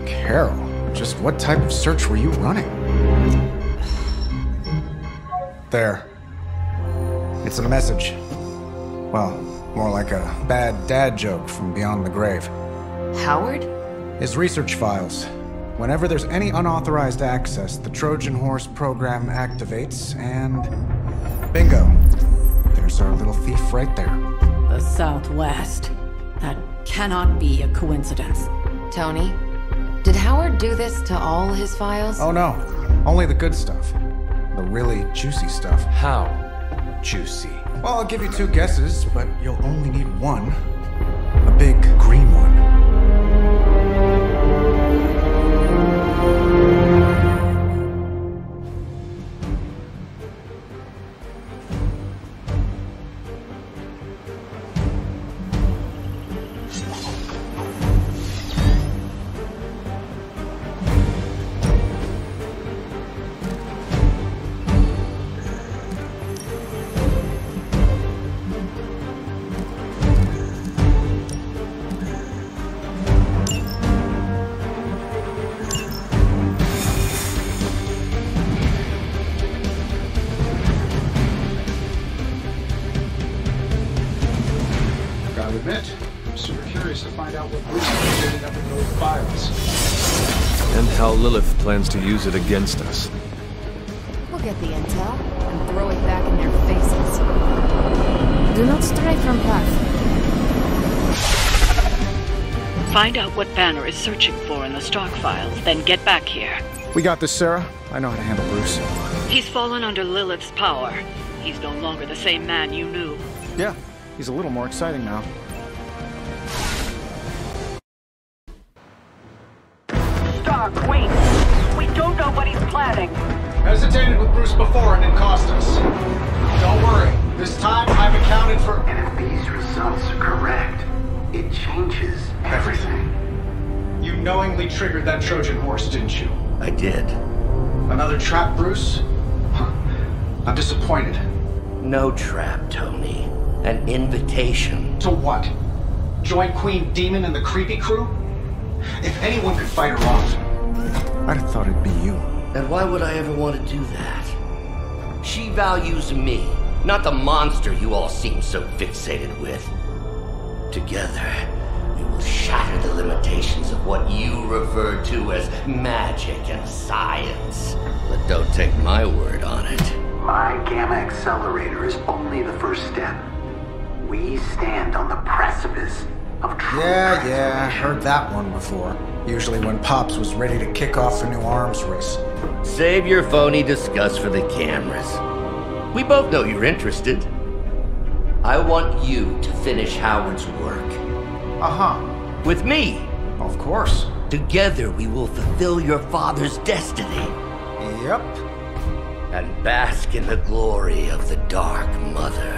Carol, just what type of search were you running? There. It's a message. Well, more like a bad dad joke from beyond the grave. Howard? His research files. Whenever there's any unauthorized access, the Trojan Horse program activates, and... Bingo. There's our little thief right there. The Southwest. That cannot be a coincidence. Tony, did Howard do this to all his files? Oh no, only the good stuff. The really juicy stuff. How juicy? Well, I'll give you two guesses, but you'll only need one. A big plans to use it against us. We'll get the intel and throw it back in their faces. Do not stray from path. Find out what Banner is searching for in the Stark files, then get back here. We got this, Sarah. I know how to handle Bruce. He's fallen under Lilith's power. He's no longer the same man you knew. Yeah, he's a little more exciting now. Stark, wait. We don't know what he's planning. Hesitated with Bruce before and it cost us. Don't worry. This time I've accounted for. And if these results are correct, it changes everything. You knowingly triggered that Trojan horse, didn't you? I did. Another trap, Bruce? Huh. I'm disappointed. No trap, Tony. An invitation. To what? Join Queen Demon and the creepy crew? If anyone could fight her off. I'd have thought it'd be you. And why would I ever want to do that? She values me, not the monster you all seem so fixated with. Together, we will shatter the limitations of what you refer to as magic and science. But don't take my word on it. My Gamma Accelerator is only the first step. We stand on the precipice of true Yeah, yeah, heard that one before. Usually when Pops was ready to kick off a new arms race. Save your phony disgust for the cameras. We both know you're interested. I want you to finish Howard's work. Uh huh. With me. Of course. Together we will fulfill your father's destiny. Yep. And bask in the glory of the Dark Mother.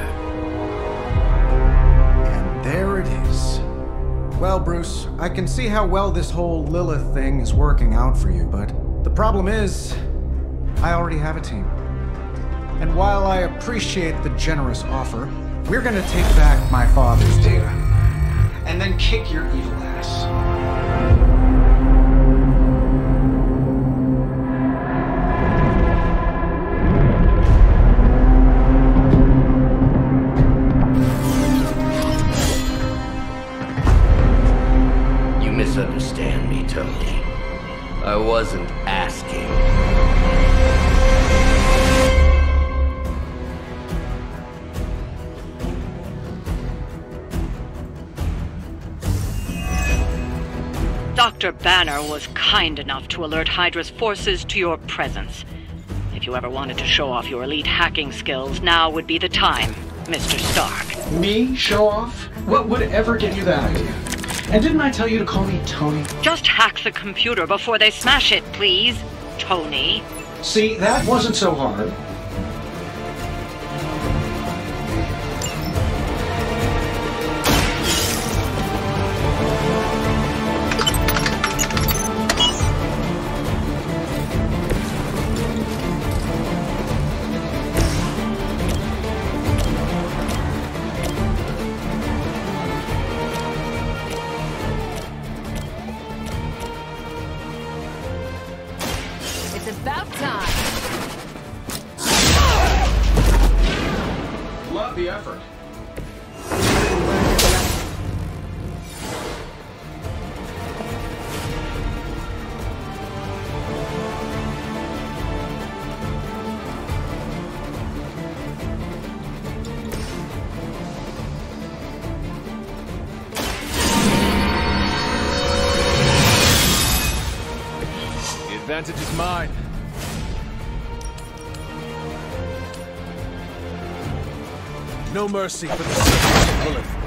And there it is. Well, Bruce, I can see how well this whole Lilith thing is working out for you, but the problem is, I already have a team. And while I appreciate the generous offer, we're gonna take back my father's data. And then kick your evil ass. I wasn't asking. Dr. Banner was kind enough to alert Hydra's forces to your presence. If you ever wanted to show off your elite hacking skills, now would be the time, Mr. Stark. Me? Show off? What would ever get you that idea? And didn't I tell you to call me Tony? Just hack the computer before they smash it, please, Tony. See, that wasn't so hard. It's about time. Love the effort. advantage is mine. No mercy for the bullet.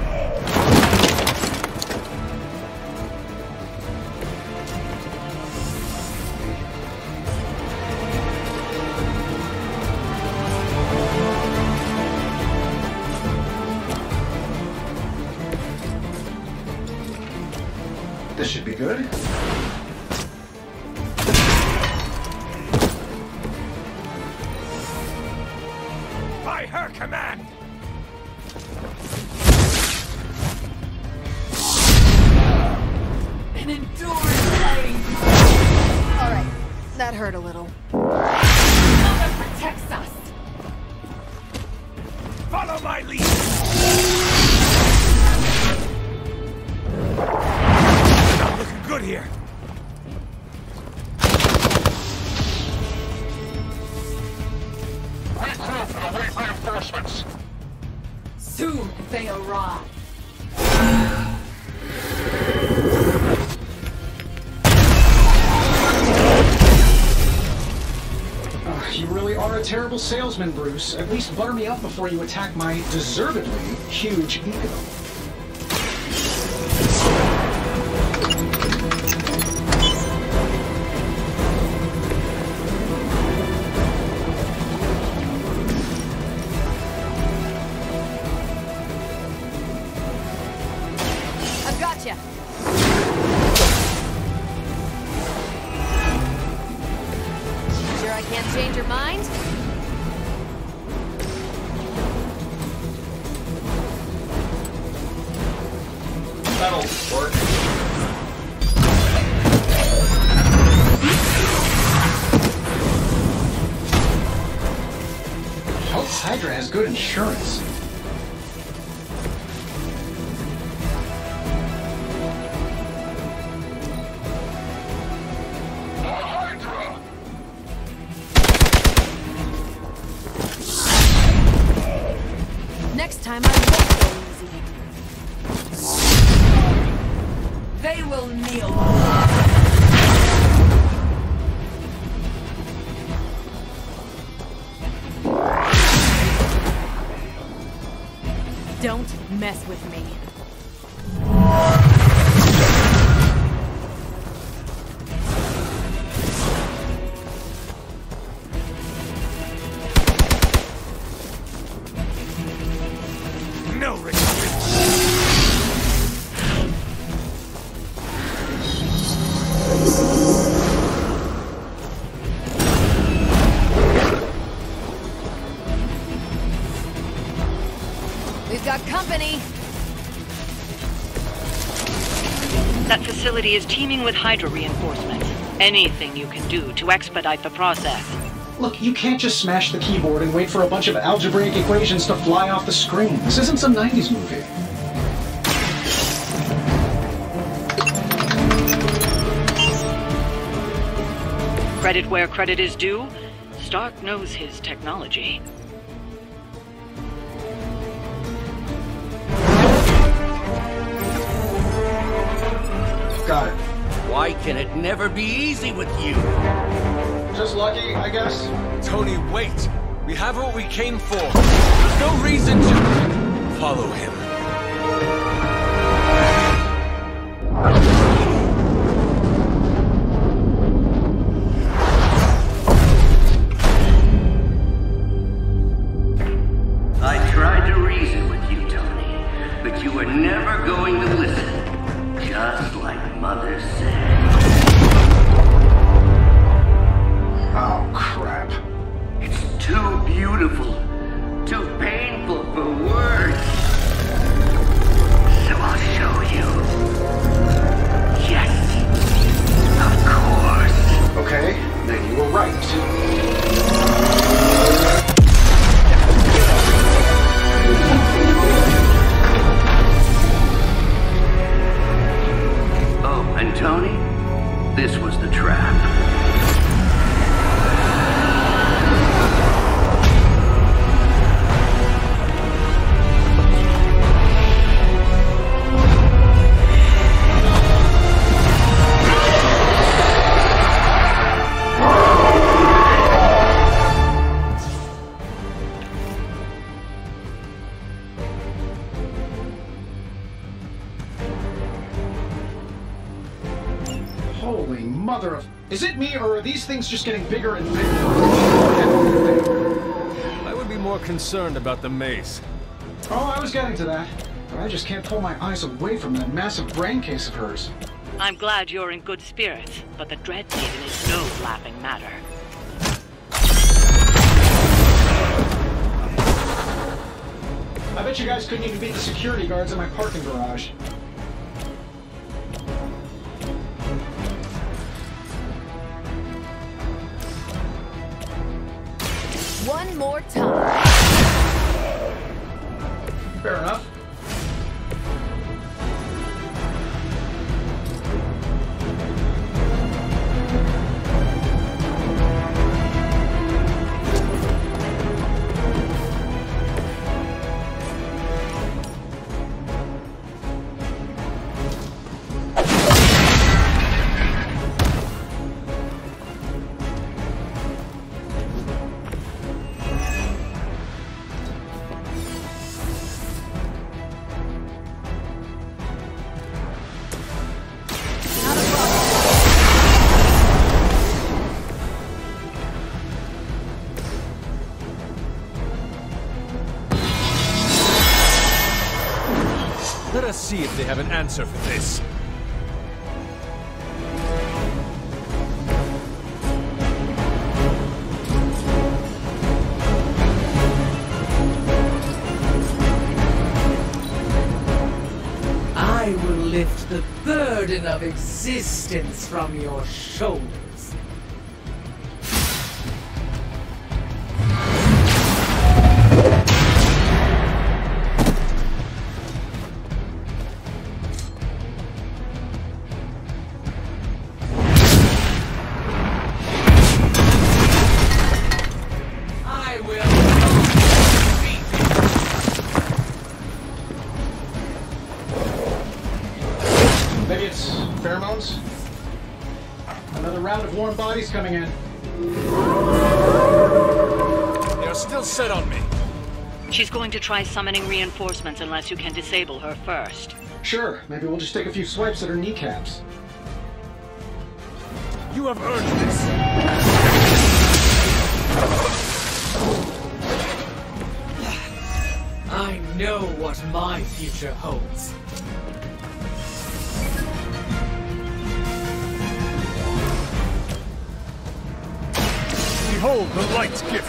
Terrible salesman, Bruce. At least butter me up before you attack my deservedly huge ego. Don't mess with me. With Hydra reinforcements. Anything you can do to expedite the process. Look, you can't just smash the keyboard and wait for a bunch of algebraic equations to fly off the screen. This isn't some 90s movie. Credit where credit is due, Stark knows his technology. Can it never be easy with you? Just lucky, I guess. Tony, wait! We have what we came for. There's no reason to follow him. Things just getting bigger and bigger? I would be more concerned about the mace. Oh, I was getting to that. But I just can't pull my eyes away from that massive brain case of hers. I'm glad you're in good spirits, but the Dread Maiden is no laughing matter. I bet you guys couldn't even beat the security guards in my parking garage. More time. See if they have an answer for this. I will lift the burden of existence from your coming in. They are still set on me. She's going to try summoning reinforcements unless you can disable her first. Sure, maybe we'll just take a few swipes at her kneecaps. You have earned this. <sighs> I know what my future holds. The light's gift.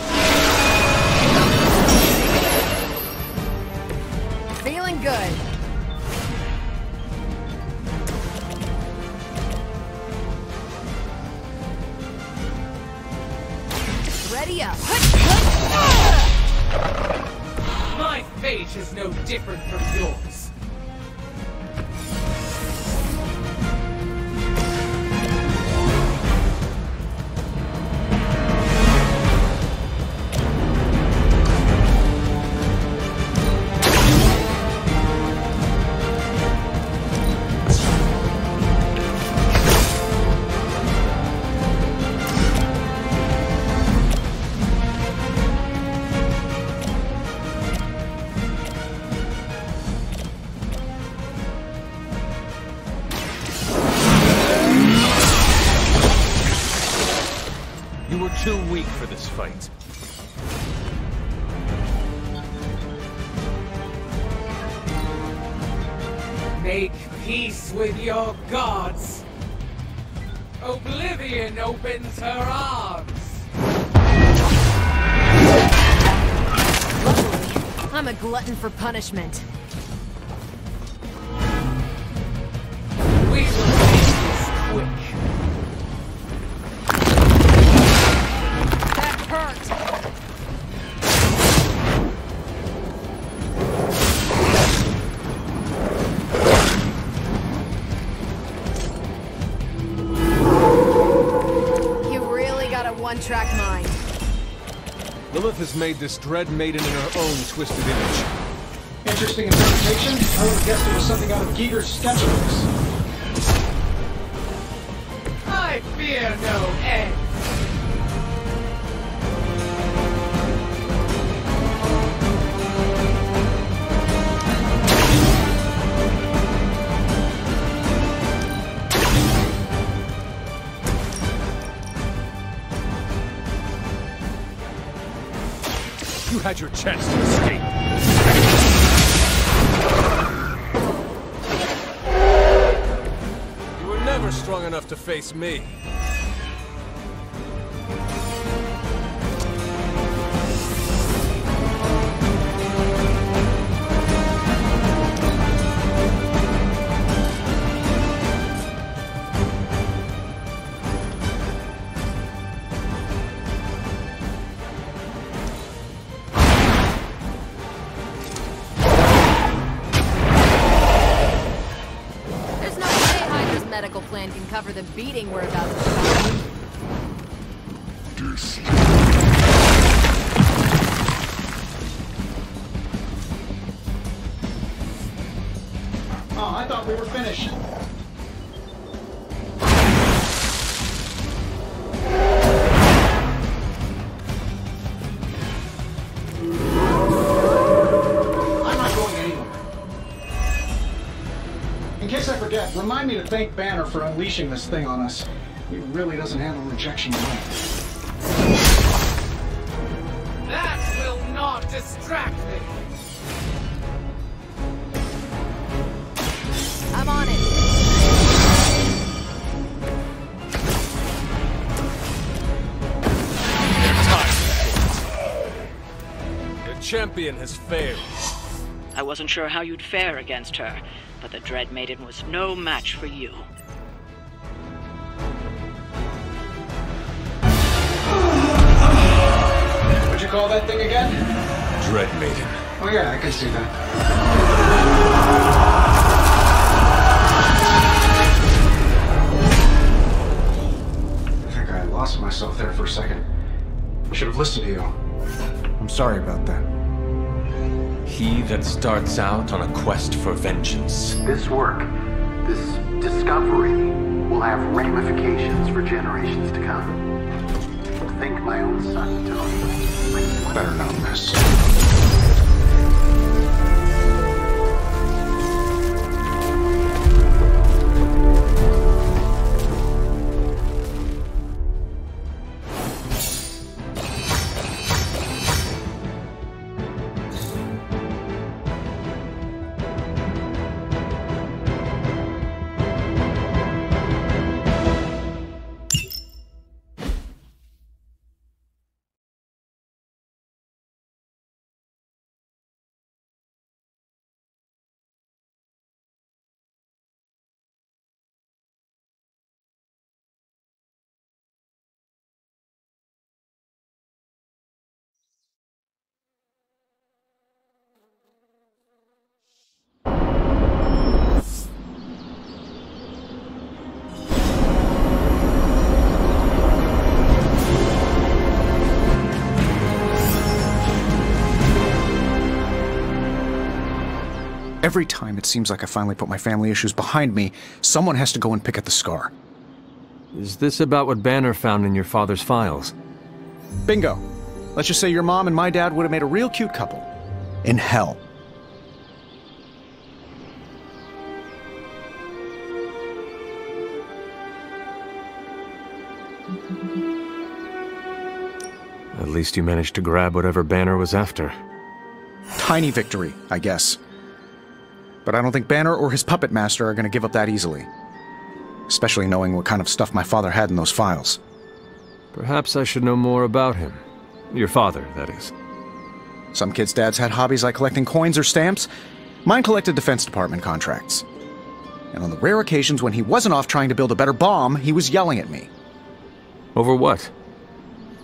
With your gods. Oblivion opens her arms. I'm a glutton for punishment. Lilith has made this Dread Maiden in her own twisted image. Interesting interpretation. I would have guessed it was something out of Giger's sketchbooks. I fear no had your chance to escape. You were never strong enough to face me. Beating to thank Banner for unleashing this thing on us. He really doesn't handle rejection well. That will not distract me. I'm on it. Your champion has failed. I wasn't sure how you'd fare against her, but the Dread Maiden was no match for you. What'd you call that thing again? Dread Maiden. Oh yeah, I can see that. I think I lost myself there for a second. I should have listened to you. I'm sorry about that. He that starts out on a quest for vengeance. This work, this discovery, will have ramifications for generations to come. Think my own son, Tony. Better known this. Every time it seems like I finally put my family issues behind me, someone has to go and pick at the scar. Is this about what Banner found in your father's files? Bingo. Let's just say your mom and my dad would have made a real cute couple. In hell. At least you managed to grab whatever Banner was after. Tiny victory, I guess. But I don't think Banner or his puppet master are going to give up that easily. Especially knowing what kind of stuff my father had in those files. Perhaps I should know more about him. Your father, that is. Some kids' dads had hobbies like collecting coins or stamps. Mine collected Defense Department contracts. And on the rare occasions when he wasn't off trying to build a better bomb, he was yelling at me. Over what?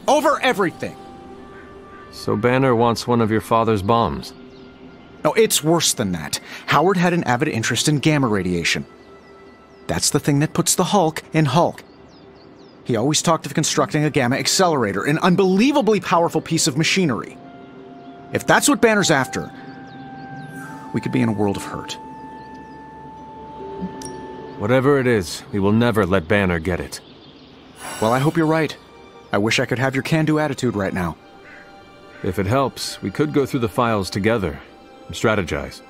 Over everything! So Banner wants one of your father's bombs. No, it's worse than that. Howard had an avid interest in gamma radiation. That's the thing that puts the Hulk in Hulk. He always talked of constructing a gamma accelerator, an unbelievably powerful piece of machinery. If that's what Banner's after, we could be in a world of hurt. Whatever it is, we will never let Banner get it. Well, I hope you're right. I wish I could have your can do attitude right now. If it helps, we could go through the files together strategize.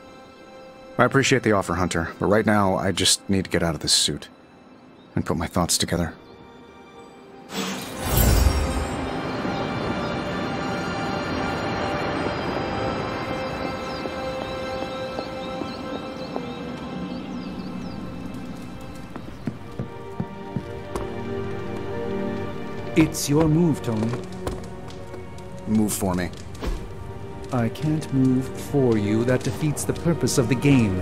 I appreciate the offer, Hunter, but right now I just need to get out of this suit and put my thoughts together. It's your move, Tony. Move for me. I can't move for you. That defeats the purpose of the game.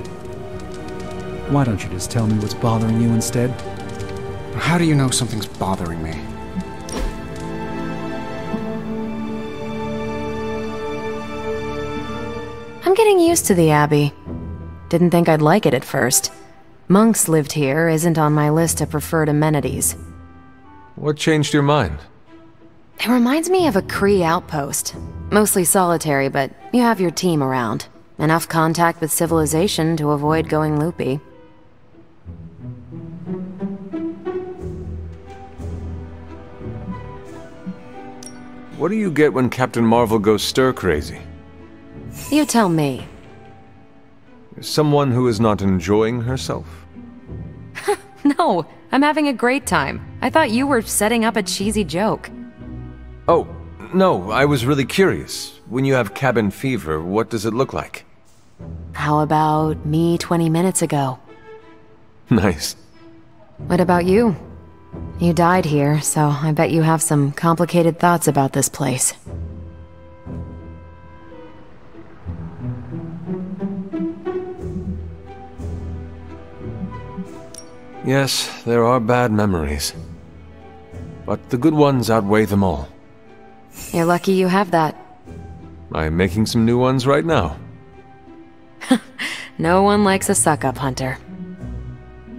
Why don't you just tell me what's bothering you instead? How do you know something's bothering me? I'm getting used to the Abbey. Didn't think I'd like it at first. Monks lived here isn't on my list of preferred amenities. What changed your mind? It reminds me of a Kree outpost. Mostly solitary, but you have your team around. Enough contact with civilization to avoid going loopy. What do you get when Captain Marvel goes stir crazy? You tell me. Someone who is not enjoying herself? <laughs> No, I'm having a great time. I thought you were setting up a cheesy joke. Oh, no, I was really curious. When you have cabin fever, what does it look like? How about me 20 minutes ago? <laughs> Nice. What about you? You died here, so I bet you have some complicated thoughts about this place. Yes, there are bad memories. But the good ones outweigh them all. You're lucky you have that. I'm making some new ones right now. <laughs> No one likes a suck-up hunter.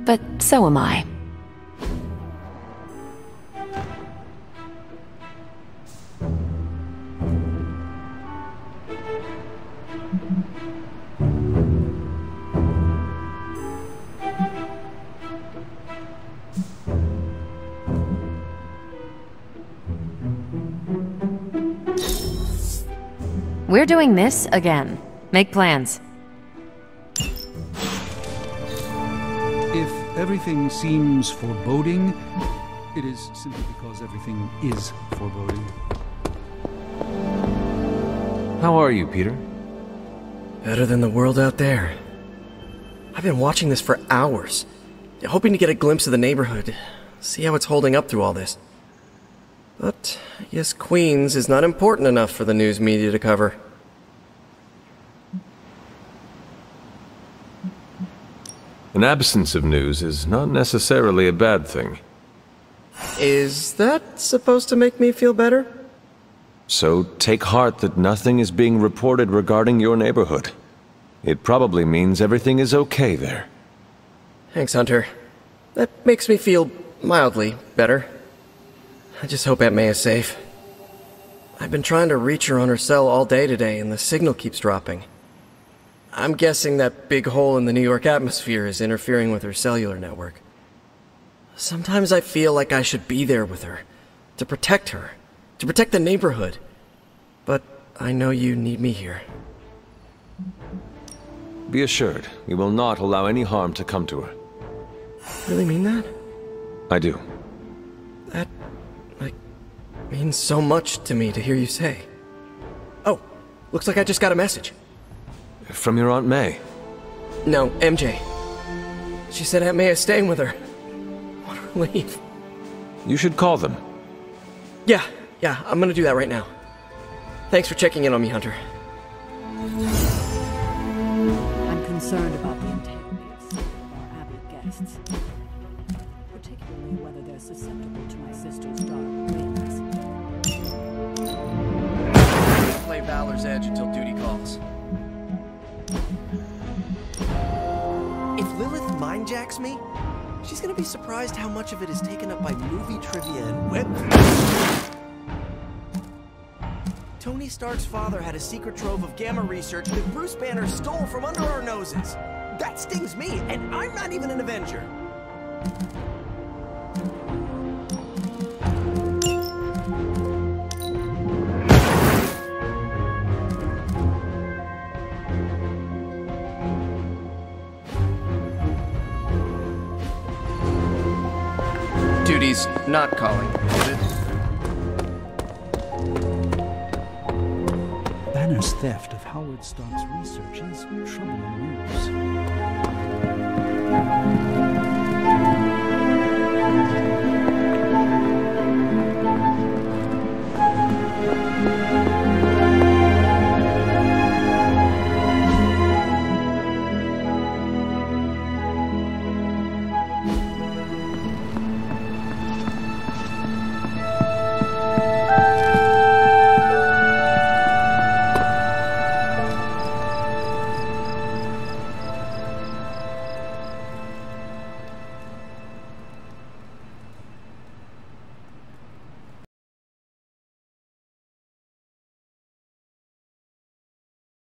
But so am I. We're doing this again. Make plans. If everything seems foreboding, it is simply because everything is foreboding. How are you, Peter? Better than the world out there. I've been watching this for hours, hoping to get a glimpse of the neighborhood, see how it's holding up through all this. But I guess Queens is not important enough for the news media to cover. An absence of news is not necessarily a bad thing. Is that supposed to make me feel better? So take heart that nothing is being reported regarding your neighborhood. It probably means everything is okay there. Thanks, Hunter. That makes me feel mildly better. I just hope Aunt May is safe. I've been trying to reach her on her cell all day today, and the signal keeps dropping. I'm guessing that big hole in the New York atmosphere is interfering with her cellular network. Sometimes I feel like I should be there with her, to protect her, to protect the neighborhood. But I know you need me here. Be assured, we will not allow any harm to come to her. Really mean that? I do. That, means so much to me to hear you say. Oh, looks like I just got a message. From your Aunt May? No, MJ. She said Aunt May is staying with her. What a relief. You should call them. Yeah, yeah, I'm gonna do that right now. Thanks for checking in on me, Hunter. I'm concerned about Edge until duty calls. If Lilith mindjacks me, she's gonna be surprised how much of it is taken up by movie trivia and web. Tony Stark's father had a secret trove of gamma research that Bruce Banner stole from under our noses. That stings me, and I'm not even an Avenger. not calling, is it? Banner's theft of Howard Stark's research is troubling news.